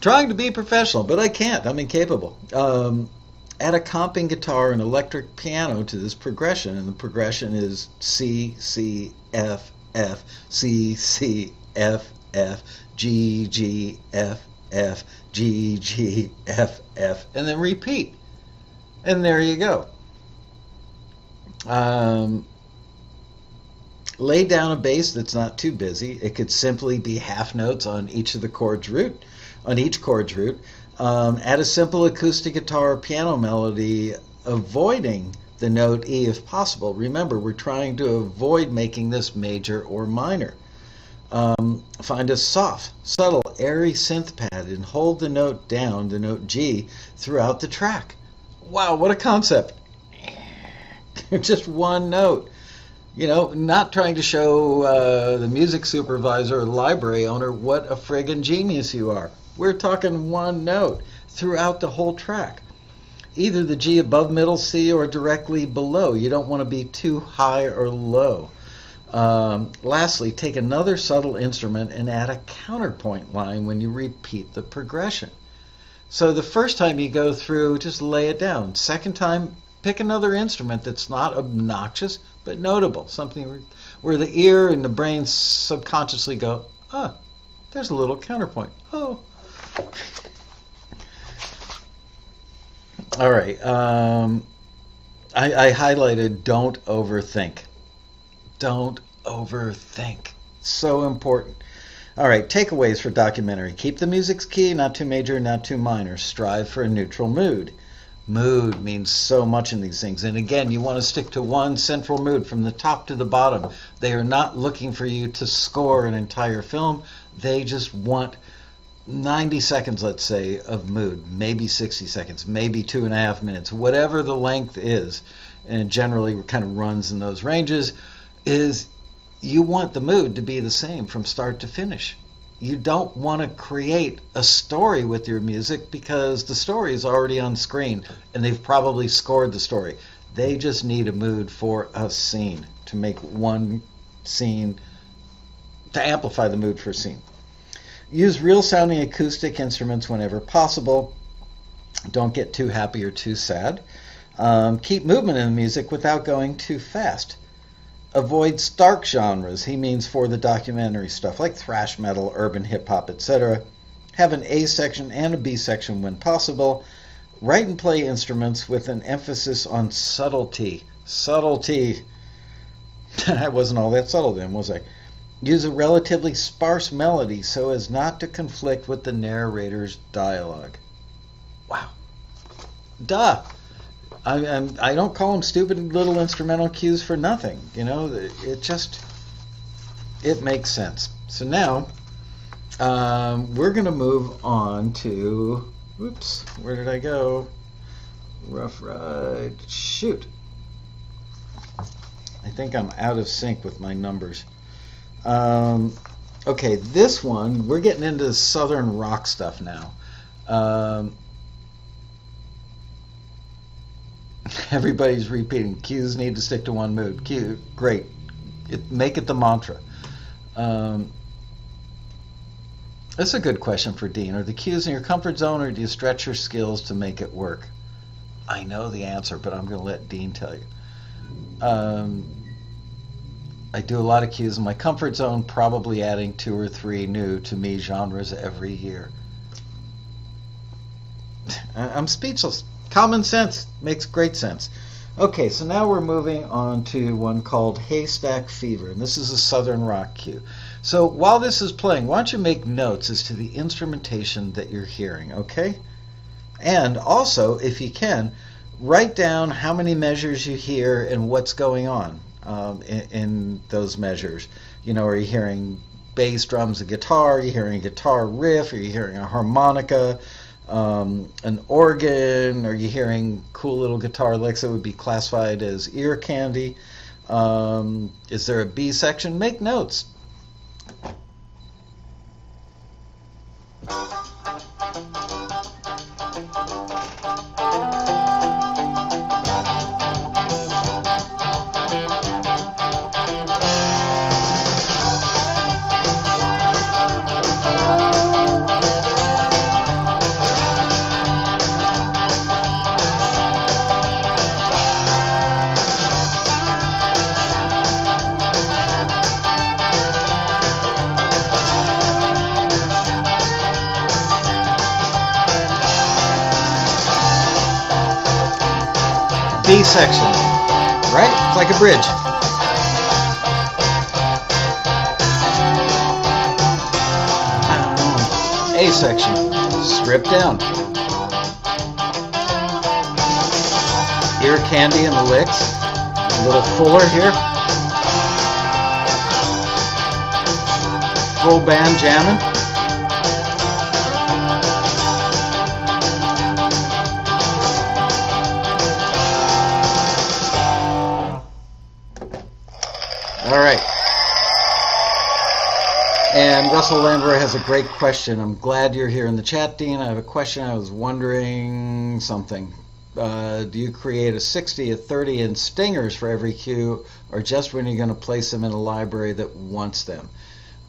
A: Trying to be professional, but I can't. I'm incapable. Um, add a comping guitar and electric piano to this progression, and the progression is C, C, F, F, C, C, F, F, G, G, F, F, G, G, F, F, and then repeat. And there you go. Um, lay down a bass that's not too busy. It could simply be half notes on each of the chords root, on each chord's root. Um, add a simple acoustic guitar or piano melody, avoiding the note E if possible. Remember, we're trying to avoid making this major or minor. Um, find a soft, subtle, airy synth pad and hold the note down, the note G, throughout the track. Wow, what a concept! Just one note. You know, not trying to show uh, the music supervisor or library owner what a friggin' genius you are. We're talking one note throughout the whole track. Either the G above middle C or directly below. You don't want to be too high or low. Um, lastly, take another subtle instrument and add a counterpoint line when you repeat the progression. So the first time you go through, just lay it down. Second time, pick another instrument that's not obnoxious but notable, something where the ear and the brain subconsciously go, ah, there's a little counterpoint. Oh. All right. Um, I, I highlighted don't overthink. Don't overthink. So important. All right, takeaways for documentary. Keep the music's key, not too major, not too minor. Strive for a neutral mood. Mood means so much in these things. And again, you want to stick to one central mood from the top to the bottom. They are not looking for you to score an entire film. They just want 90 seconds, let's say, of mood, maybe 60 seconds, maybe two and a half minutes, whatever the length is, and it generally kind of runs in those ranges is you want the mood to be the same from start to finish. You don't want to create a story with your music because the story is already on screen and they've probably scored the story. They just need a mood for a scene to make one scene to amplify the mood for a scene. Use real sounding acoustic instruments whenever possible. Don't get too happy or too sad. Um, keep movement in the music without going too fast avoid stark genres. He means for the documentary stuff like thrash metal, urban hip hop, etc. Have an A section and a B section when possible. Write and play instruments with an emphasis on subtlety. Subtlety. I wasn't all that subtle then, was I? Use a relatively sparse melody so as not to conflict with the narrator's dialogue. Wow. Duh. I, I'm, I don't call them stupid little instrumental cues for nothing. You know, it just it makes sense. So now um, we're going to move on to. Whoops, where did I go? Rough ride. Shoot. I think I'm out of sync with my numbers. Um, okay, this one, we're getting into southern rock stuff now. Um, Everybody's repeating. Cues need to stick to one mood. Cue, great. It, make it the mantra. Um, that's a good question for Dean. Are the cues in your comfort zone, or do you stretch your skills to make it work? I know the answer, but I'm going to let Dean tell you. Um, I do a lot of cues in my comfort zone, probably adding two or three new to me genres every year. I'm speechless. Common sense makes great sense. Okay, so now we're moving on to one called Haystack Fever, and this is a Southern rock cue. So while this is playing, why don't you make notes as to the instrumentation that you're hearing, okay? And also, if you can, write down how many measures you hear and what's going on um, in, in, those measures. You know, are you hearing bass drums, and guitar? Are you hearing a guitar riff? Are you hearing a harmonica? Um, an organ? Are you hearing cool little guitar licks that would be classified as ear candy? Um, is there a B section? Make notes. Section, right? It's like a bridge. A section, Strip down. Ear candy and the licks, a little fuller here. Full band jamming. All right. And Russell Landwehr has a great question. I'm glad you're here in the chat, Dean. I have a question. I was wondering something. Uh, do you create a 60, a 30, and stingers for every cue, or just when you're going to place them in a library that wants them?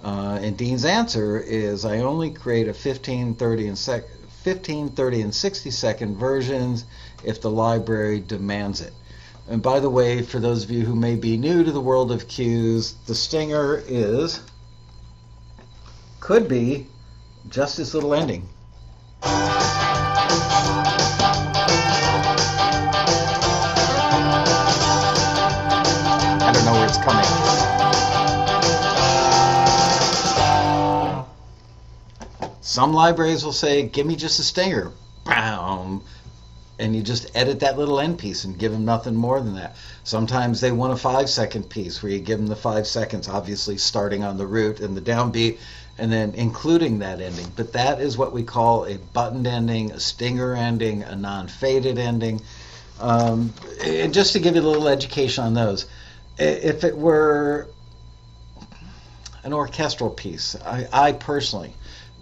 A: Uh, and Dean's answer is I only create a 15, 30, and sec 15, 30, and 60 second versions if the library demands it. And by the way, for those of you who may be new to the world of cues, the stinger is, could be, just this little ending. I don't know where it's coming. Some libraries will say, give me just a stinger. Bam and you just edit that little end piece and give them nothing more than that. Sometimes they want a five second piece where you give them the five seconds, obviously starting on the root and the downbeat and then including that ending. But that is what we call a buttoned ending, a stinger ending, a non faded ending. Um, and just to give you a little education on those, if it were an orchestral piece, I, I personally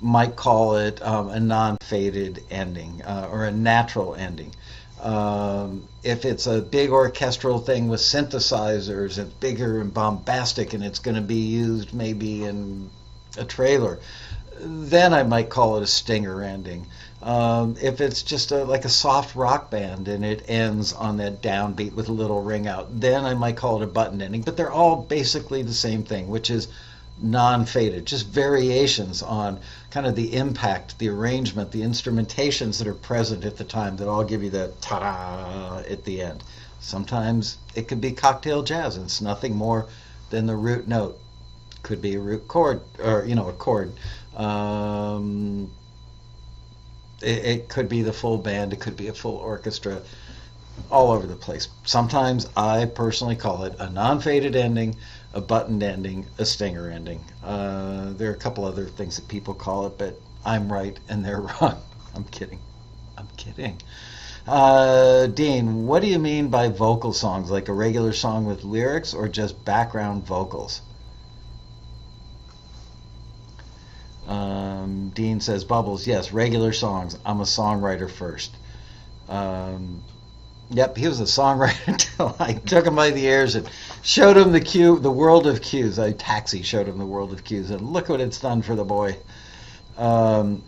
A: might call it um, a non-faded ending uh, or a natural ending. Um, if it's a big orchestral thing with synthesizers, it's bigger and bombastic, and it's going to be used maybe in a trailer, then I might call it a stinger ending. Um, if it's just a, like a soft rock band and it ends on that downbeat with a little ring out, then I might call it a button ending. But they're all basically the same thing, which is non-faded, just variations on kind of the impact, the arrangement, the instrumentations that are present at the time that all give you the ta-da at the end. Sometimes it could be cocktail jazz, and it's nothing more than the root note. Could be a root chord, or you know, a chord. Um, it, it could be the full band. It could be a full orchestra. All over the place. Sometimes I personally call it a non-faded ending a buttoned ending, a stinger ending. Uh, there are a couple other things that people call it, but I'm right and they're wrong. I'm kidding. I'm kidding. Uh, Dean, what do you mean by vocal songs? Like a regular song with lyrics or just background vocals? Um, Dean says, Bubbles, yes, regular songs. I'm a songwriter first. Um, Yep, he was a songwriter until I took him by the ears and showed him the cue, the world of cues. I taxi showed him the world of cues, and look what it's done for the boy. Um,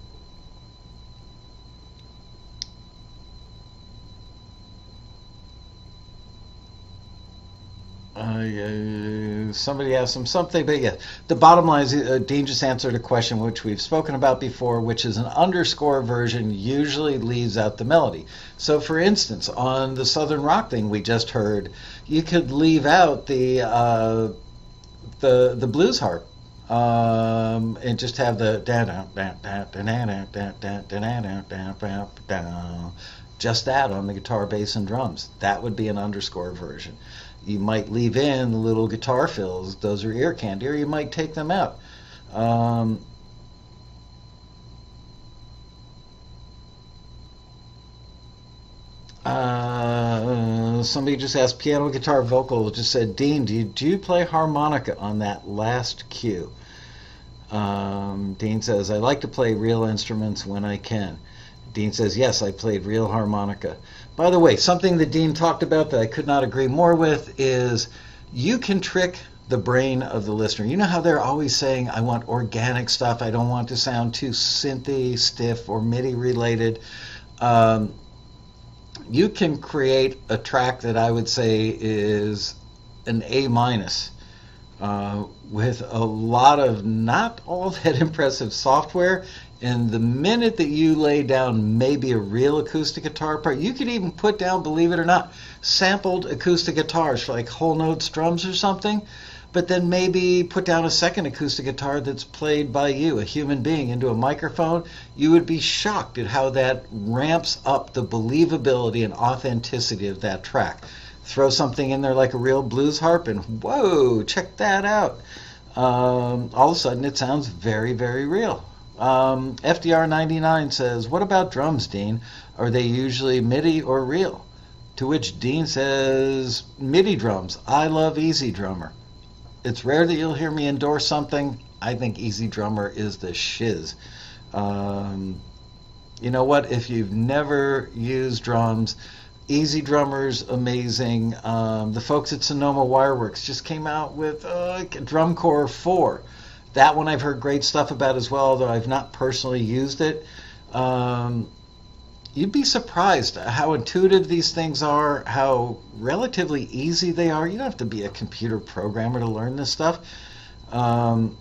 A: Uh, somebody asked him something, but yeah, the bottom line is uh, Dean just answered a question which we've spoken about before, which is an underscore version usually leaves out the melody. So, for instance, on the Southern Rock thing we just heard, you could leave out the uh, the the blues harp um, and just have the just that on the guitar, bass, and drums. That would be an underscore version. You might leave in little guitar fills; those are ear candy, or you might take them out. Um, Uh, somebody just asked piano, guitar, vocal. Just said, Dean, do you, do you play harmonica on that last cue? Um, Dean says, I like to play real instruments when I can. Dean says, Yes, I played real harmonica. By the way, something that Dean talked about that I could not agree more with is you can trick the brain of the listener. You know how they're always saying, I want organic stuff, I don't want to sound too synthy, stiff, or MIDI related. Um, you can create a track that I would say is an A minus uh, with a lot of not all that impressive software. And the minute that you lay down maybe a real acoustic guitar part, you could even put down, believe it or not, sampled acoustic guitars like whole notes drums or something but then maybe put down a second acoustic guitar that's played by you, a human being, into a microphone, you would be shocked at how that ramps up the believability and authenticity of that track. Throw something in there like a real blues harp, and whoa, check that out. Um, all of a sudden, it sounds very, very real. Um, FDR99 says, What about drums, Dean? Are they usually MIDI or real? To which Dean says, MIDI drums. I love EZdrummer. it's rare that you'll hear me endorse something. I think EZdrummer is the shiz. Um, you know what? If you've never used drums, EZdrummer's amazing. Um, the folks at Sonoma Wireworks just came out with uh, DrumCore 4. That one I've heard great stuff about as well, though I've not personally used it. Um, you'd be surprised how intuitive these things are, how relatively easy they are. You don't have to be a computer programmer to learn this stuff. Um,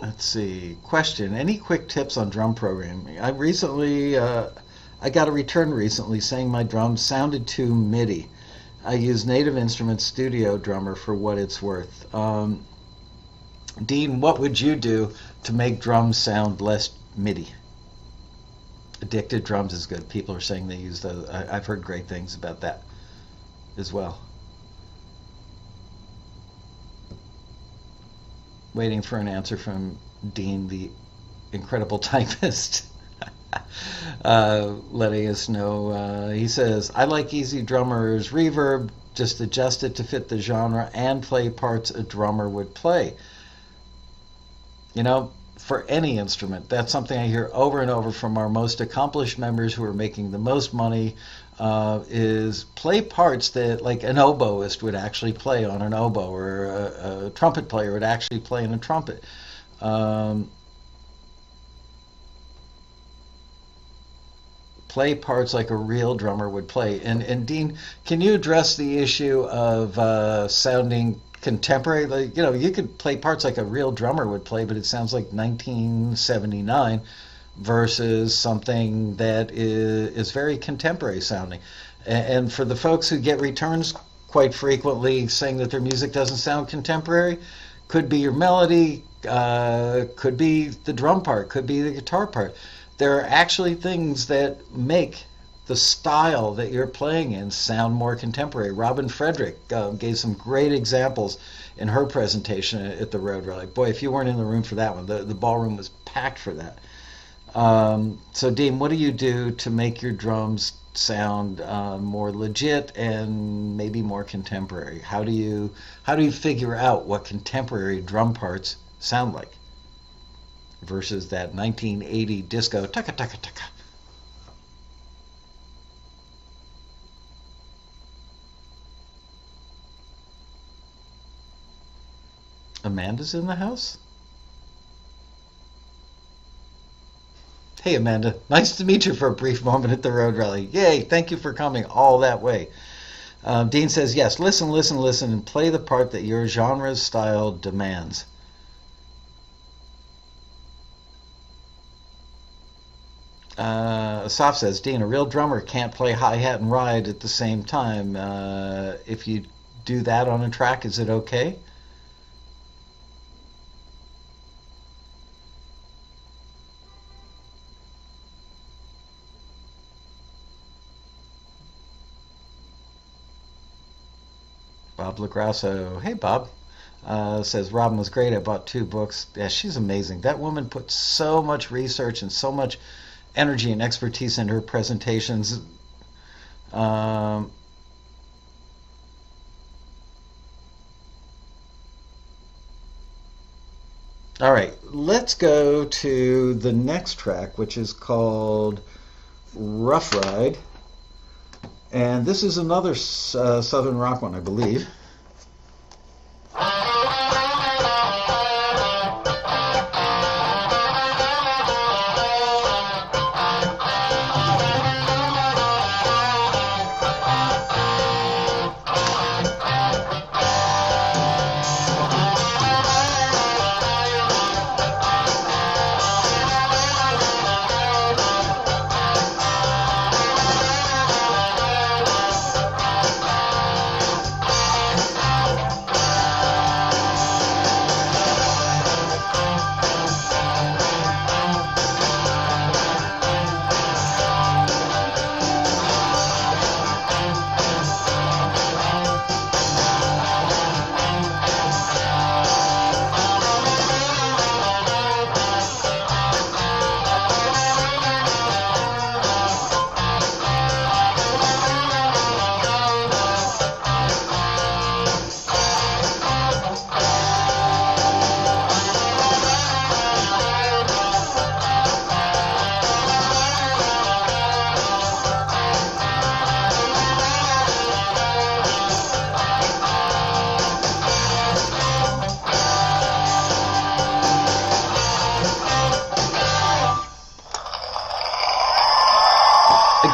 A: let's see. Question: Any quick tips on drum programming? I recently, uh, I got a return recently saying my drums sounded too MIDI. I use Native Instruments Studio Drummer for what it's worth. Um, Dean, what would you do to make drums sound less MIDI? Addictive Drums is good. People are saying they use those. I, have heard great things about that as well. Waiting for an answer from Dean, the incredible typist. uh, letting us know. Uh, he says, I like EZdrummer's, reverb, just adjust it to fit the genre and play parts a drummer would play. You know, for any instrument, that's something I hear over and over from our most accomplished members who are making the most money. Uh, is play parts that like an oboist would actually play on an oboe, or a, a trumpet player would actually play in a trumpet. Um, play parts like a real drummer would play. And and Dean, can you address the issue of uh, sounding contemporary. Like, you know, you could play parts like a real drummer would play, but it sounds like 1979 versus something that is, is very contemporary sounding. And, and for the folks who get returns quite frequently saying that their music doesn't sound contemporary, could be your melody, uh, could be the drum part, could be the guitar part. There are actually things that make the style that you're playing in sound more contemporary. Robin Frederick uh, gave some great examples in her presentation at the Road Rally. Boy, if you weren't in the room for that one, the, the ballroom was packed for that. Um, so, Dean, what do you do to make your drums sound uh, more legit and maybe more contemporary? How do you how do you figure out what contemporary drum parts sound like versus that 1980 disco taka taka taka? Amanda's in the house? Hey, Amanda. Nice to meet you for a brief moment at the road rally. Yay, thank you for coming all that way. Um, Dean says, yes, listen, listen, listen, and play the part that your genre's style demands. Uh, Soft says, Dean, a real drummer can't play hi hat and ride at the same time. Uh, if you do that on a track, is it okay? Bob LaGrasso, hey Bob, uh, says Robin was great. I bought two books. Yeah, she's amazing. That woman put so much research and so much energy and expertise in her presentations. Um, all right, let's go to the next track, which is called Rough Ride. And this is another uh, Southern rock one, I believe.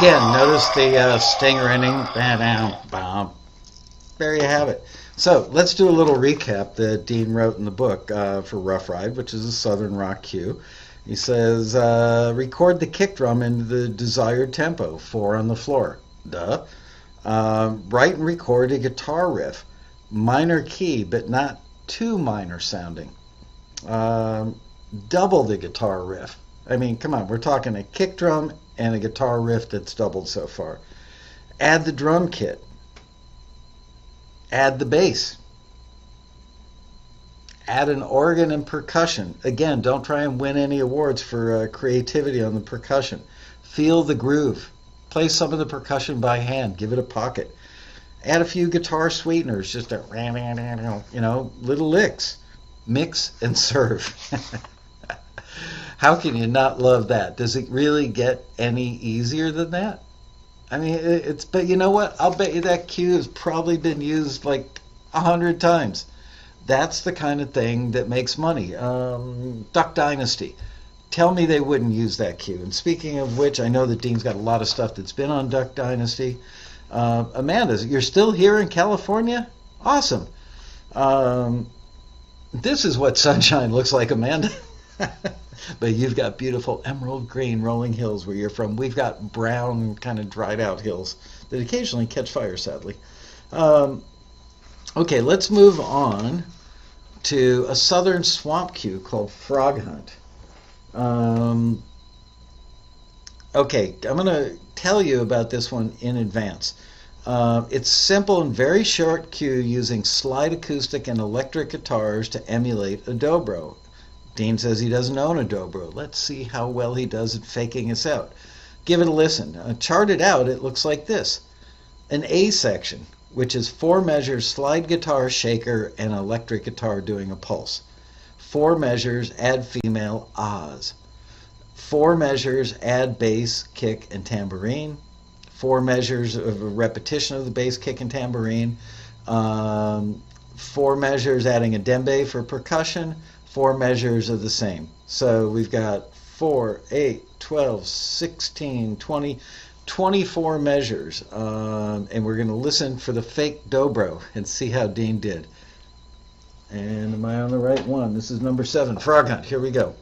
A: Again, notice the uh, stinger ending. There you have it. So let's do a little recap that Dean wrote in the book uh, for Rough Ride, which is a Southern rock cue. He says, uh, record the kick drum in the desired tempo, four on the floor. Duh. Uh, write and record a guitar riff, minor key, but not too minor sounding. Um, double the guitar riff. I mean, come on, we're talking a kick drum and a guitar riff that's doubled so far. Add the drum kit. Add the bass. Add an organ and percussion. Again, don't try and win any awards for uh, creativity on the percussion. Feel the groove. Play some of the percussion by hand. Give it a pocket. Add a few guitar sweeteners, just a you know, little licks. Mix and serve. How can you not love that? Does it really get any easier than that? I mean, it's, but you know what? I'll bet you that cue has probably been used like a hundred times. That's the kind of thing that makes money. Um, Duck Dynasty. Tell me they wouldn't use that cue. And speaking of which, I know that Dean's got a lot of stuff that's been on Duck Dynasty. Uh, Amanda, you're still here in California? Awesome. Um, this is what sunshine looks like, Amanda. but you've got beautiful emerald green rolling hills where you're from. We've got brown, kind of dried out hills that occasionally catch fire, sadly. Um, okay, let's move on to a southern swamp cue called Frog Hunt. Um, okay, I'm going to tell you about this one in advance. Uh, it's simple and very short cue using slide acoustic and electric guitars to emulate a dobro. Dean says he doesn't own a dobro. Let's see how well he does at faking us out. Give it a listen. Uh, charted out, it looks like this an A section, which is four measures slide guitar, shaker, and electric guitar doing a pulse. Four measures add female ahs. Four measures add bass, kick, and tambourine. Four measures of a repetition of the bass, kick, and tambourine. Um, four measures adding a djembe for percussion four measures of the same. So we've got 4, 8, 12, 16, 20, 24 measures. Um, and we're going to listen for the fake dobro and see how Dean did. And am I on the right one? This is number seven, Frog Hunt. Here we go.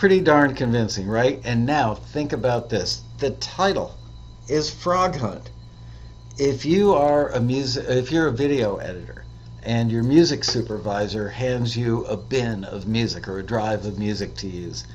A: Pretty darn convincing, right? And now think about this. The title is Frog Hunt. If you are a music if you're a video editor and your music supervisor hands you a bin of music or a drive of music to use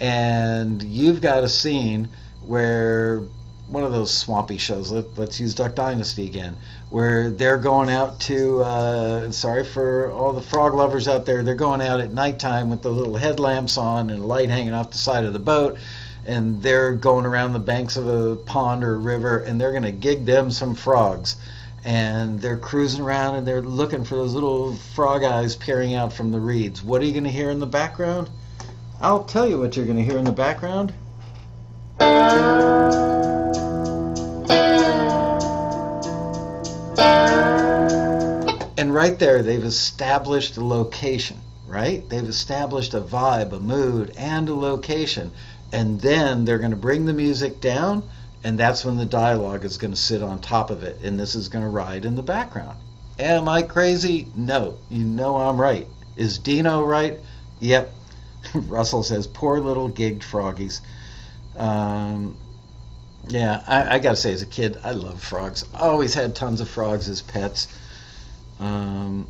A: and you've got a scene where one of those swampy shows. Let, us use Duck Dynasty again, where they're going out to. Uh, sorry for all the frog lovers out there. They're going out at nighttime with the little headlamps on and a light hanging off the side of the boat, and they're going around the banks of a pond or a river, and they're going to gig them some frogs. And they're cruising around and they're looking for those little frog eyes peering out from the reeds. What are you going to hear in the background? I'll tell you what you're going to hear in the background. And right there, they've established a location, right? They've established a vibe, a mood, and a location. And then they're going to bring the music down, and that's when the dialogue is going to sit on top of it. And this is going to ride in the background. Am I crazy? No. You know I'm right. Is Dino right? Yep. Russell says, poor little gigged froggies. Um, yeah, I, I got to say, as a kid, I love frogs. Always had tons of frogs as pets. Um,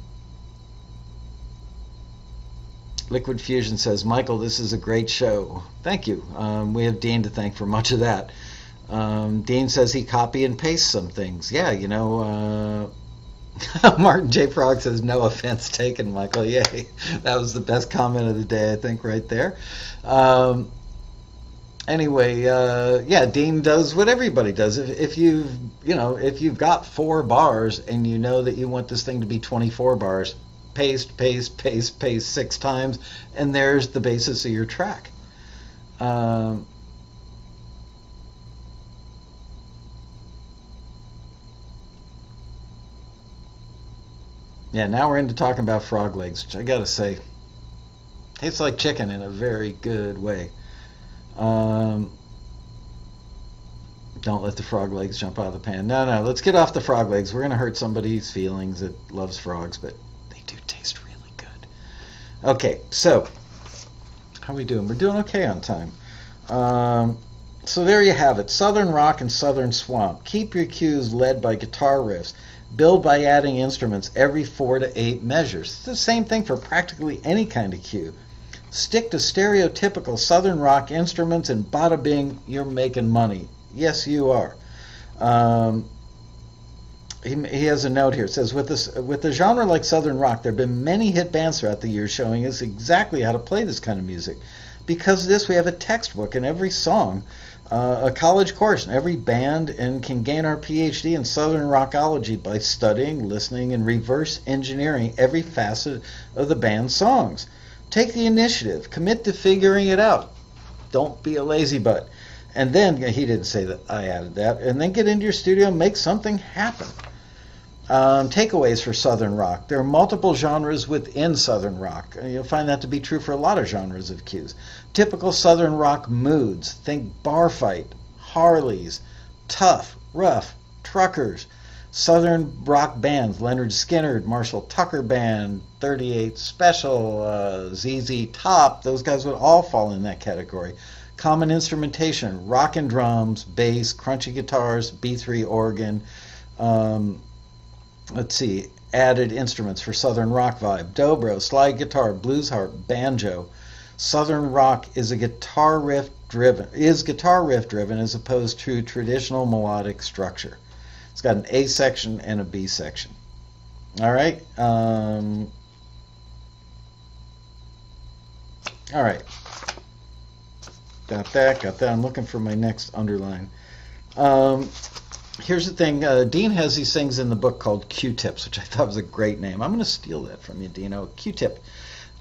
A: Liquid Fusion says, Michael, this is a great show. Thank you. Um, we have Dean to thank for much of that. Um, Dean says he copy and paste some things. Yeah, you know, uh, Martin J. Frog says, no offense taken, Michael. Yay. That was the best comment of the day, I think, right there. Um, anyway, uh, yeah, Dean does what everybody does. If, if you you know if you've got four bars and you know that you want this thing to be 24 bars, paste, paste, paste, paste six times, and there's the basis of your track. Um, yeah, now we're into talking about frog legs, which I gotta say, tastes like chicken in a very good way. Um, don't let the frog legs jump out of the pan. No, no, let's get off the frog legs. We're going to hurt somebody's feelings that loves frogs, but they do taste really good. Okay, so how we doing? We're doing okay on time. Um, so there you have it. Southern rock and southern swamp. Keep your cues led by guitar riffs. Build by adding instruments every four to eight measures. It's the same thing for practically any kind of cue. Stick to stereotypical Southern rock instruments and bada bing, you're making money. Yes, you are. Um, he, he has a note here. It says, with, this, with a genre like Southern rock, there have been many hit bands throughout the years showing us exactly how to play this kind of music. Because of this, we have a textbook in every song, uh, a college course in every band, and can gain our PhD in Southern rockology by studying, listening, and reverse engineering every facet of the band's songs. Take the initiative. Commit to figuring it out. Don't be a lazy butt. And then, he didn't say that, I added that. And then get into your studio and make something happen. Um, takeaways for Southern rock. There are multiple genres within Southern rock. You'll find that to be true for a lot of genres of cues. Typical Southern rock moods. Think bar fight, Harleys, tough, rough, truckers, Southern rock bands, Lynyrd Skynyrd, Marshall Tucker Band, 38 Special, uh, ZZ Top, those guys would all fall in that category. Common instrumentation, rock and drums, bass, crunchy guitars, B3 organ. Um, let's see, added instruments for Southern rock vibe, dobro, slide guitar, blues harp, banjo. Southern rock is a guitar riff driven is guitar riff driven as opposed to traditional melodic structure. It's got an A section and a B section. All right. Um, all right. Got that, got that. I'm looking for my next underline. Um, here's the thing. Uh, Dean has these things in the book called Q-tips, which I thought was a great name. I'm going to steal that from you, Dino. Q-tip.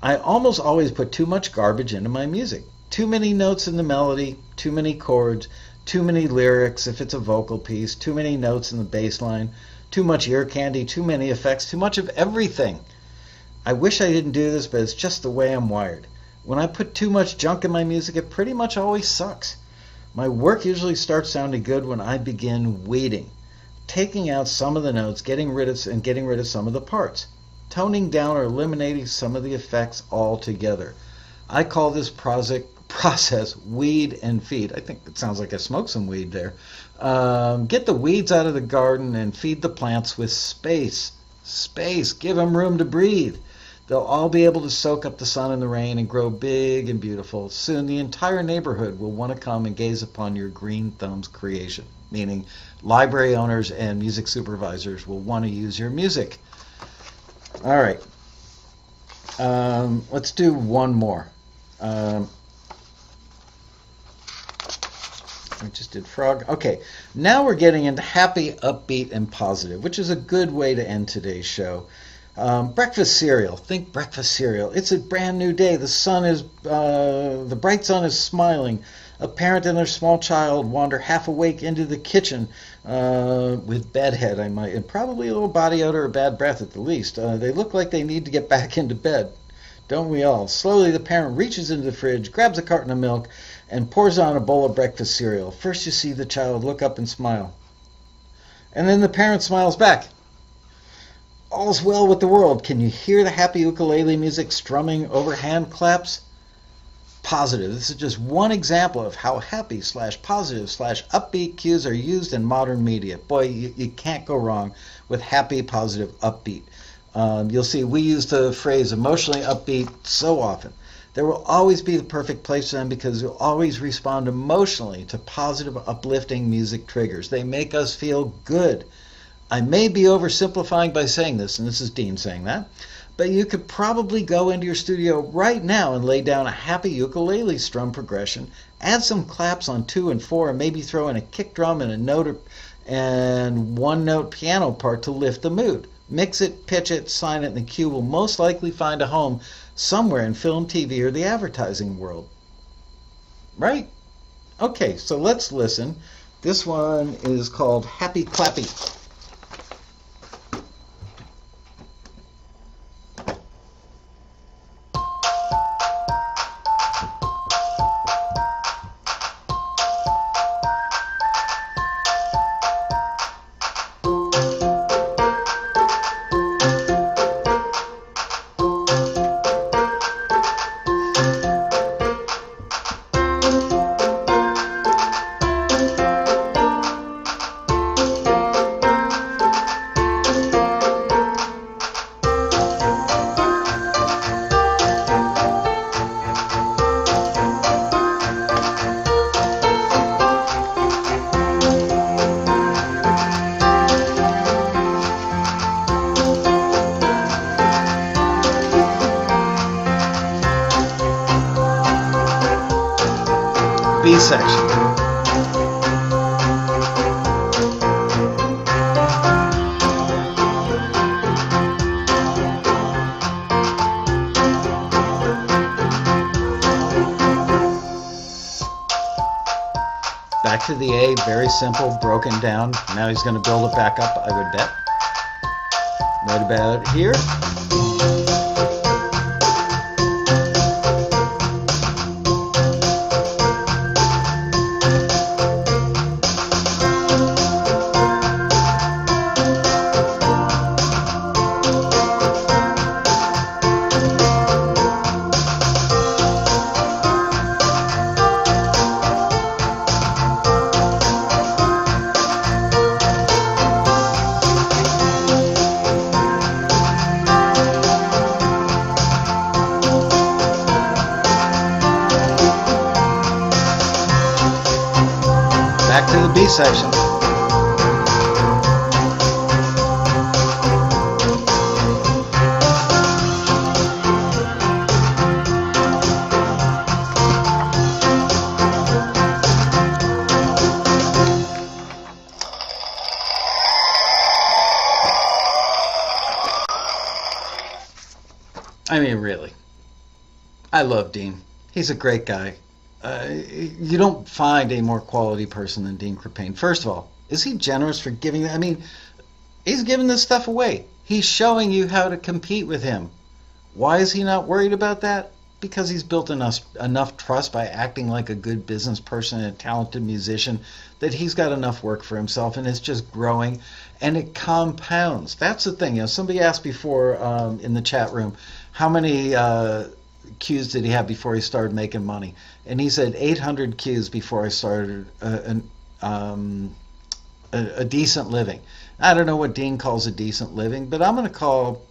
A: I almost always put too much garbage into my music. Too many notes in the melody, too many chords, too many lyrics if it's a vocal piece, too many notes in the bass line, too much ear candy, too many effects, too much of everything. I wish I didn't do this, but it's just the way I'm wired. When I put too much junk in my music, it pretty much always sucks. My work usually starts sounding good when I begin weeding, taking out some of the notes, getting rid of and getting rid of some of the parts, toning down or eliminating some of the effects altogether. I call this project process weed and feed. I think it sounds like I smoked some weed there. Um, get the weeds out of the garden and feed the plants with space. Space. Give them room to breathe. They'll all be able to soak up the sun and the rain and grow big and beautiful. Soon the entire neighborhood will want to come and gaze upon your green thumbs creation, meaning library owners and music supervisors will want to use your music. All right. Um, let's do one more. Um, I just did frog. Okay, now we're getting into happy, upbeat, and positive, which is a good way to end today's show. Um, breakfast cereal. Think breakfast cereal. It's a brand new day. The sun is, uh, the bright sun is smiling. A parent and their small child wander half awake into the kitchen uh, with bedhead, I might, and probably a little body odor or bad breath at the least. Uh, they look like they need to get back into bed. Don't we all? Slowly, the parent reaches into the fridge, grabs a carton of milk, and pours on a bowl of breakfast cereal. First, you see the child look up and smile. And then the parent smiles back all's well with the world. Can you hear the happy ukulele music strumming over hand claps? Positive. This is just one example of how happy slash positive slash upbeat cues are used in modern media. Boy, you, you can't go wrong with happy, positive, upbeat. Um, you'll see we use the phrase emotionally upbeat so often. There will always be the perfect place for them because you'll always respond emotionally to positive, uplifting music triggers. They make us feel good. I may be oversimplifying by saying this, and this is Dean saying that, but you could probably go into your studio right now and lay down a happy ukulele strum progression, add some claps on two and four, and maybe throw in a kick drum and a note or, and one note piano part to lift the mood. Mix it, pitch it, sign it, and the cue will most likely find a home somewhere in film, TV, or the advertising world. Right? Okay, so let's listen. This one is called Happy Clappy. Broken down. Now he's going to build it back up, I would bet. Right about here. I mean, really. I love Dean. He's a great guy. Uh, you don't find a more quality person than Dean Krippaehne. First of all, is he generous for giving? I mean, he's giving this stuff away. He's showing you how to compete with him. Why is he not worried about that? Because he's built enough enough trust by acting like a good business person and a talented musician that he's got enough work for himself, and it's just growing, and it compounds. That's the thing. You know, somebody asked before um, in the chat room how many. Uh, cues did he have before he started making money? And he said 800 cues before I started a, an, um, a, a decent living. I don't know what Dean calls a decent living, but I'm going to call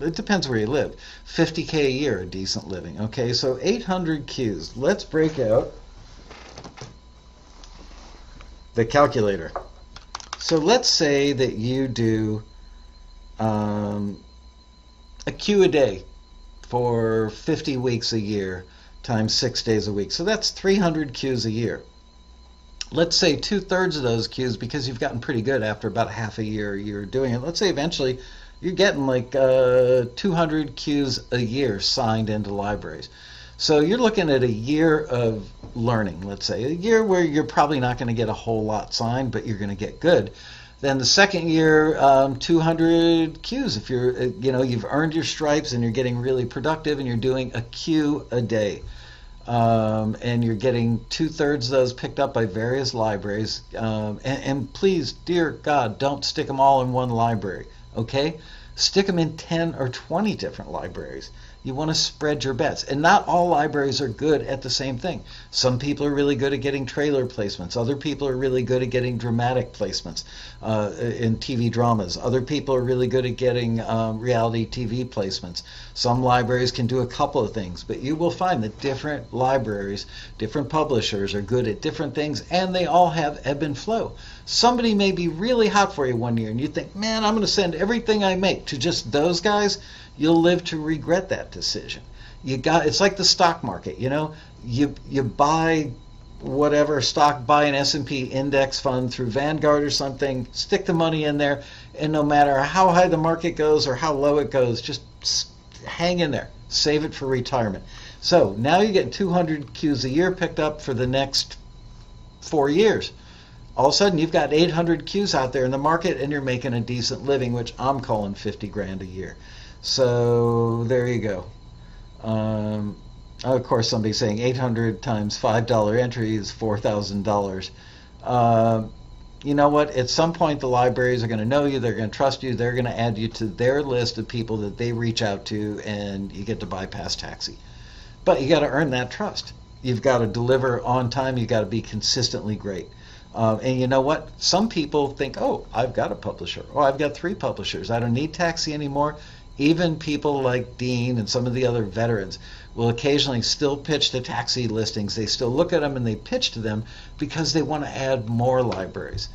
A: it depends where you live. 50k a year, a decent living. Okay, so 800 cues. Let's break out the calculator. So let's say that you do um, a cue a day for 50 weeks a year times six days a week. So that's 300 cues a year. Let's say two thirds of those cues, because you've gotten pretty good after about half a year you're doing it. Let's say eventually you're getting like uh, 200 cues a year signed into libraries. So you're looking at a year of learning, let's say, a year where you're probably not going to get a whole lot signed, but you're going to get good. Then the second year, um, 200 cues. If you're, uh, you know, you've earned your stripes and you're getting really productive and you're doing a cue a day. Um, and you're getting two thirds of those picked up by various libraries. Um, and, and please, dear God, don't stick them all in one library, okay? Stick them in 10 or 20 different libraries. You want to spread your bets. And not all libraries are good at the same thing. Some people are really good at getting trailer placements. Other people are really good at getting dramatic placements uh, in TV dramas. Other people are really good at getting um, reality TV placements. Some libraries can do a couple of things, but you will find that different libraries, different publishers are good at different things, and they all have ebb and flow. Somebody may be really hot for you one year, and you think, man, I'm going to send everything I make to just those guys you'll live to regret that decision. You got it's like the stock market, you know, you you buy whatever stock, buy an S&P index fund through Vanguard or something, stick the money in there, and no matter how high the market goes or how low it goes, just hang in there. Save it for retirement. So now you get 200 cues a year picked up for the next four years. All of a sudden, you've got 800 cues out there in the market, and you're making a decent living, which I'm calling 50 grand a year. So there you go. Um, of course, somebody's saying 800 times $5 entry is $4,000. Uh, you know what? At some point, the libraries are going to know you. They're going to trust you. They're going to add you to their list of people that they reach out to, and you get to bypass taxi. But you got to earn that trust. You've got to deliver on time. You've got to be consistently great. Uh, and you know what? Some people think, oh, I've got a publisher. Oh, I've got three publishers. I don't need taxi anymore. Even people like Dean and some of the other veterans will occasionally still pitch to taxi listings. They still look at them and they pitch to them because they want to add more libraries.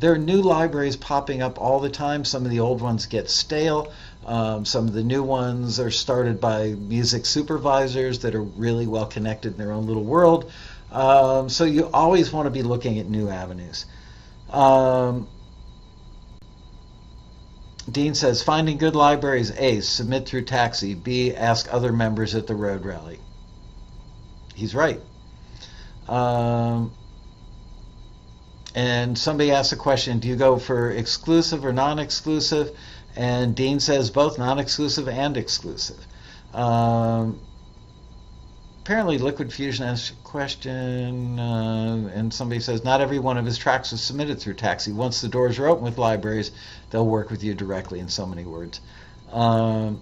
A: There are new libraries popping up all the time. Some of the old ones get stale. Um, some of the new ones are started by music supervisors that are really well connected in their own little world. Um, so you always want to be looking at new avenues. Um, Dean says, finding good libraries, A, submit through taxi, B, ask other members at the road rally. He's right. Um, and somebody asked a question, do you go for exclusive or non-exclusive? And Dean says both non-exclusive and exclusive. Um, apparently Liquid Fusion asked a question, uh, and somebody says not every one of his tracks was submitted through Taxi. Once the doors are open with libraries, they'll work with you directly in so many words. Um,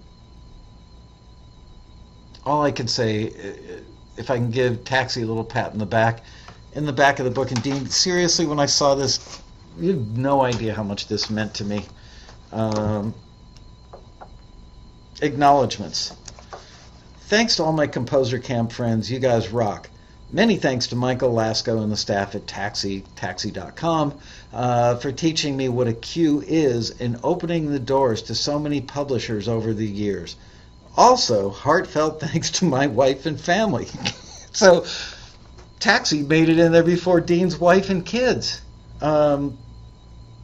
A: all I can say, if I can give Taxi a little pat in the back, in the back of the book, and Dean, seriously, when I saw this, you have no idea how much this meant to me. Um, acknowledgments. Thanks to all my composer camp friends. You guys rock. Many thanks to Michael Laskow and the staff at Taxi, Taxi.com, uh, for teaching me what a cue is and opening the doors to so many publishers over the years. Also, heartfelt thanks to my wife and family. so, Taxi made it in there before Dean's wife and kids. Um,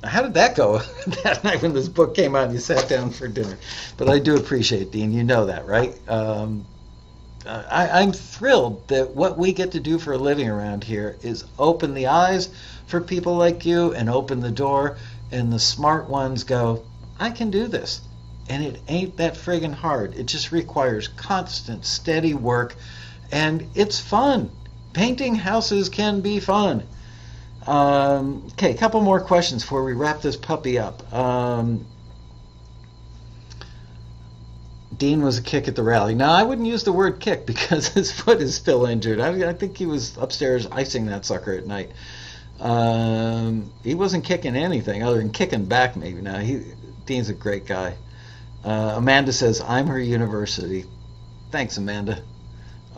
A: how did that go that night when this book came out and you sat down for dinner? But I do appreciate Dean. You know that, right? Um, I, I'm thrilled that what we get to do for a living around here is open the eyes for people like you and open the door, and the smart ones go, I can do this. And it ain't that friggin' hard. It just requires constant, steady work, and it's fun. Painting houses can be fun. Um, okay, a couple more questions before we wrap this puppy up. Um, Dean was a kick at the rally. Now, I wouldn't use the word kick because his foot is still injured. I, I think he was upstairs icing that sucker at night. Um, he wasn't kicking anything other than kicking back, maybe. Now, he, Dean's a great guy. Uh, Amanda says, I'm her university. Thanks, Amanda.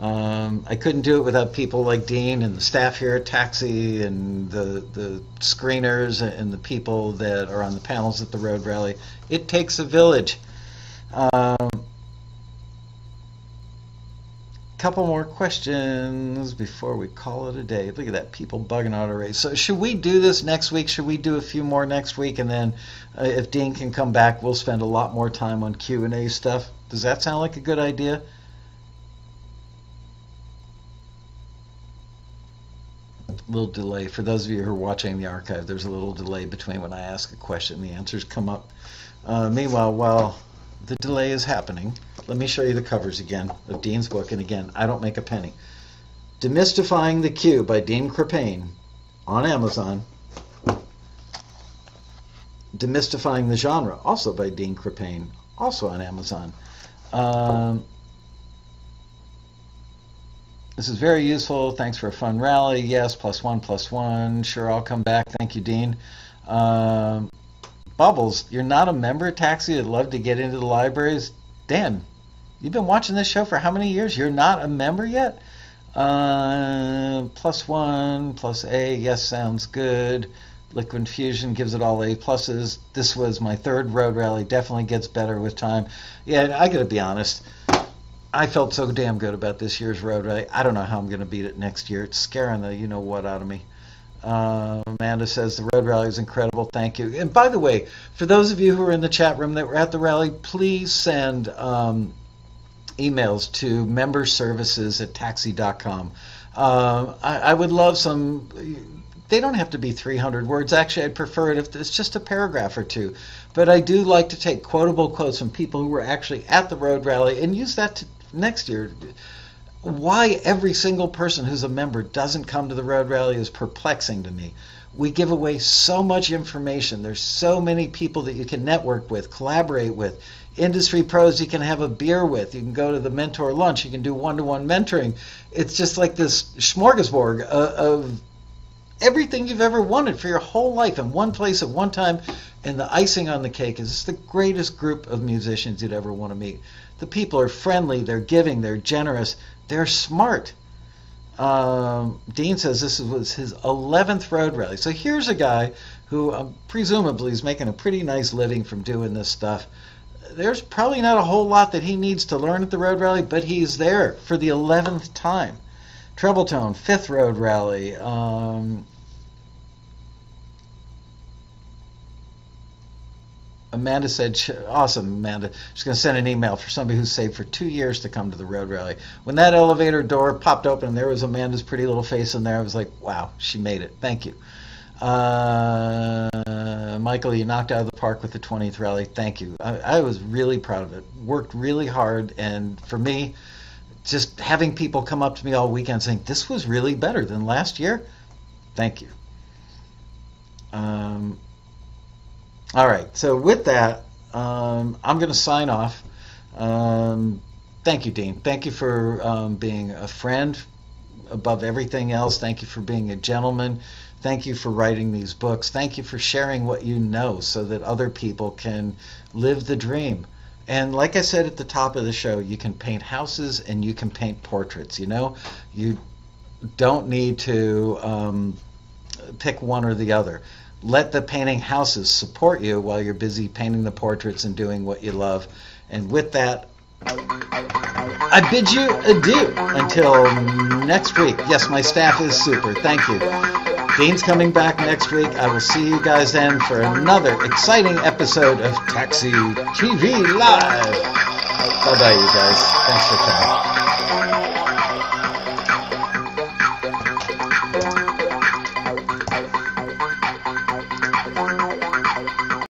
A: Um, I couldn't do it without people like Dean and the staff here at Taxi and the the screeners and the people that are on the panels at the road rally. It takes a village. Um, couple more questions before we call it a day. Look at that, people bugging out already. So should we do this next week? Should we do a few more next week, and then uh, if Dean can come back, we'll spend a lot more time on Q and A stuff. Does that sound like a good idea? little delay. For those of you who are watching the archive, there's a little delay between when I ask a question and the answers come up. Uh, meanwhile, while the delay is happening, let me show you the covers again of Dean's book. And again, I don't make a penny. Demystifying the Cue by Dean Krippaehne on Amazon. Demystifying the Genre, also by Dean Krippaehne, also on Amazon. Um, this is very useful. Thanks for a fun rally. Yes, plus one, plus one. Sure, I'll come back. Thank you, Dean. Um, Bubbles, you're not a member at Taxi. I'd love to get into the libraries. Dan, you've been watching this show for how many years? You're not a member yet? Uh, plus one, plus A. Yes, sounds good. Liquid Fusion gives it all A pluses. This was my third road rally. Definitely gets better with time. Yeah, I got to be honest. I felt so damn good about this year's road rally. I don't know how I'm going to beat it next year. It's scaring the you know what out of me. Uh, Amanda says the road rally is incredible. Thank you. And by the way, for those of you who are in the chat room that were at the rally, please send um, emails to memberservices at taxi.com. Uh, I, I would love some. They don't have to be 300 words. Actually, I'd prefer it if it's just a paragraph or two. But I do like to take quotable quotes from people who were actually at the road rally and use that to next year. Why every single person who's a member doesn't come to the road rally is perplexing to me. We give away so much information. There's so many people that you can network with, collaborate with, industry pros you can have a beer with. You can go to the mentor lunch. You can do one-to-one mentoring. It's just like this smorgasbord of everything you've ever wanted for your whole life in one place at one time. And the icing on the cake is it's the greatest group of musicians you'd ever want to meet. The people are friendly, they're giving, they're generous, they're smart. Um, Dean says this was his 11th road rally. So here's a guy who um, presumably is making a pretty nice living from doing this stuff. There's probably not a whole lot that he needs to learn at the road rally, but he's there for the 11th time. Treble Tone, fifth road rally. Um, Amanda said, awesome, Amanda. She's going to send an email for somebody who's saved for two years to come to the road rally. When that elevator door popped open and there was Amanda's pretty little face in there, I was like, wow, she made it. Thank you. Uh, Michael, you knocked out of the park with the 20th rally. Thank you. I, I was really proud of it. Worked really hard. And for me, just having people come up to me all weekend saying, this was really better than last year. Thank you. Um, all right. So with that, um, I'm going to sign off. Um, thank you, Dean. Thank you for um, being a friend above everything else. Thank you for being a gentleman. Thank you for writing these books. Thank you for sharing what you know so that other people can live the dream. And like I said at the top of the show, you can paint houses and you can paint portraits. You know, you don't need to um, pick one or the other. Let the painting houses support you while you're busy painting the portraits and doing what you love. And with that, I bid you adieu until next week. Yes, my staff is super. Thank you. Dean's coming back next week. I will see you guys then for another exciting episode of Taxi TV Live. Bye bye, you guys. Thanks for coming.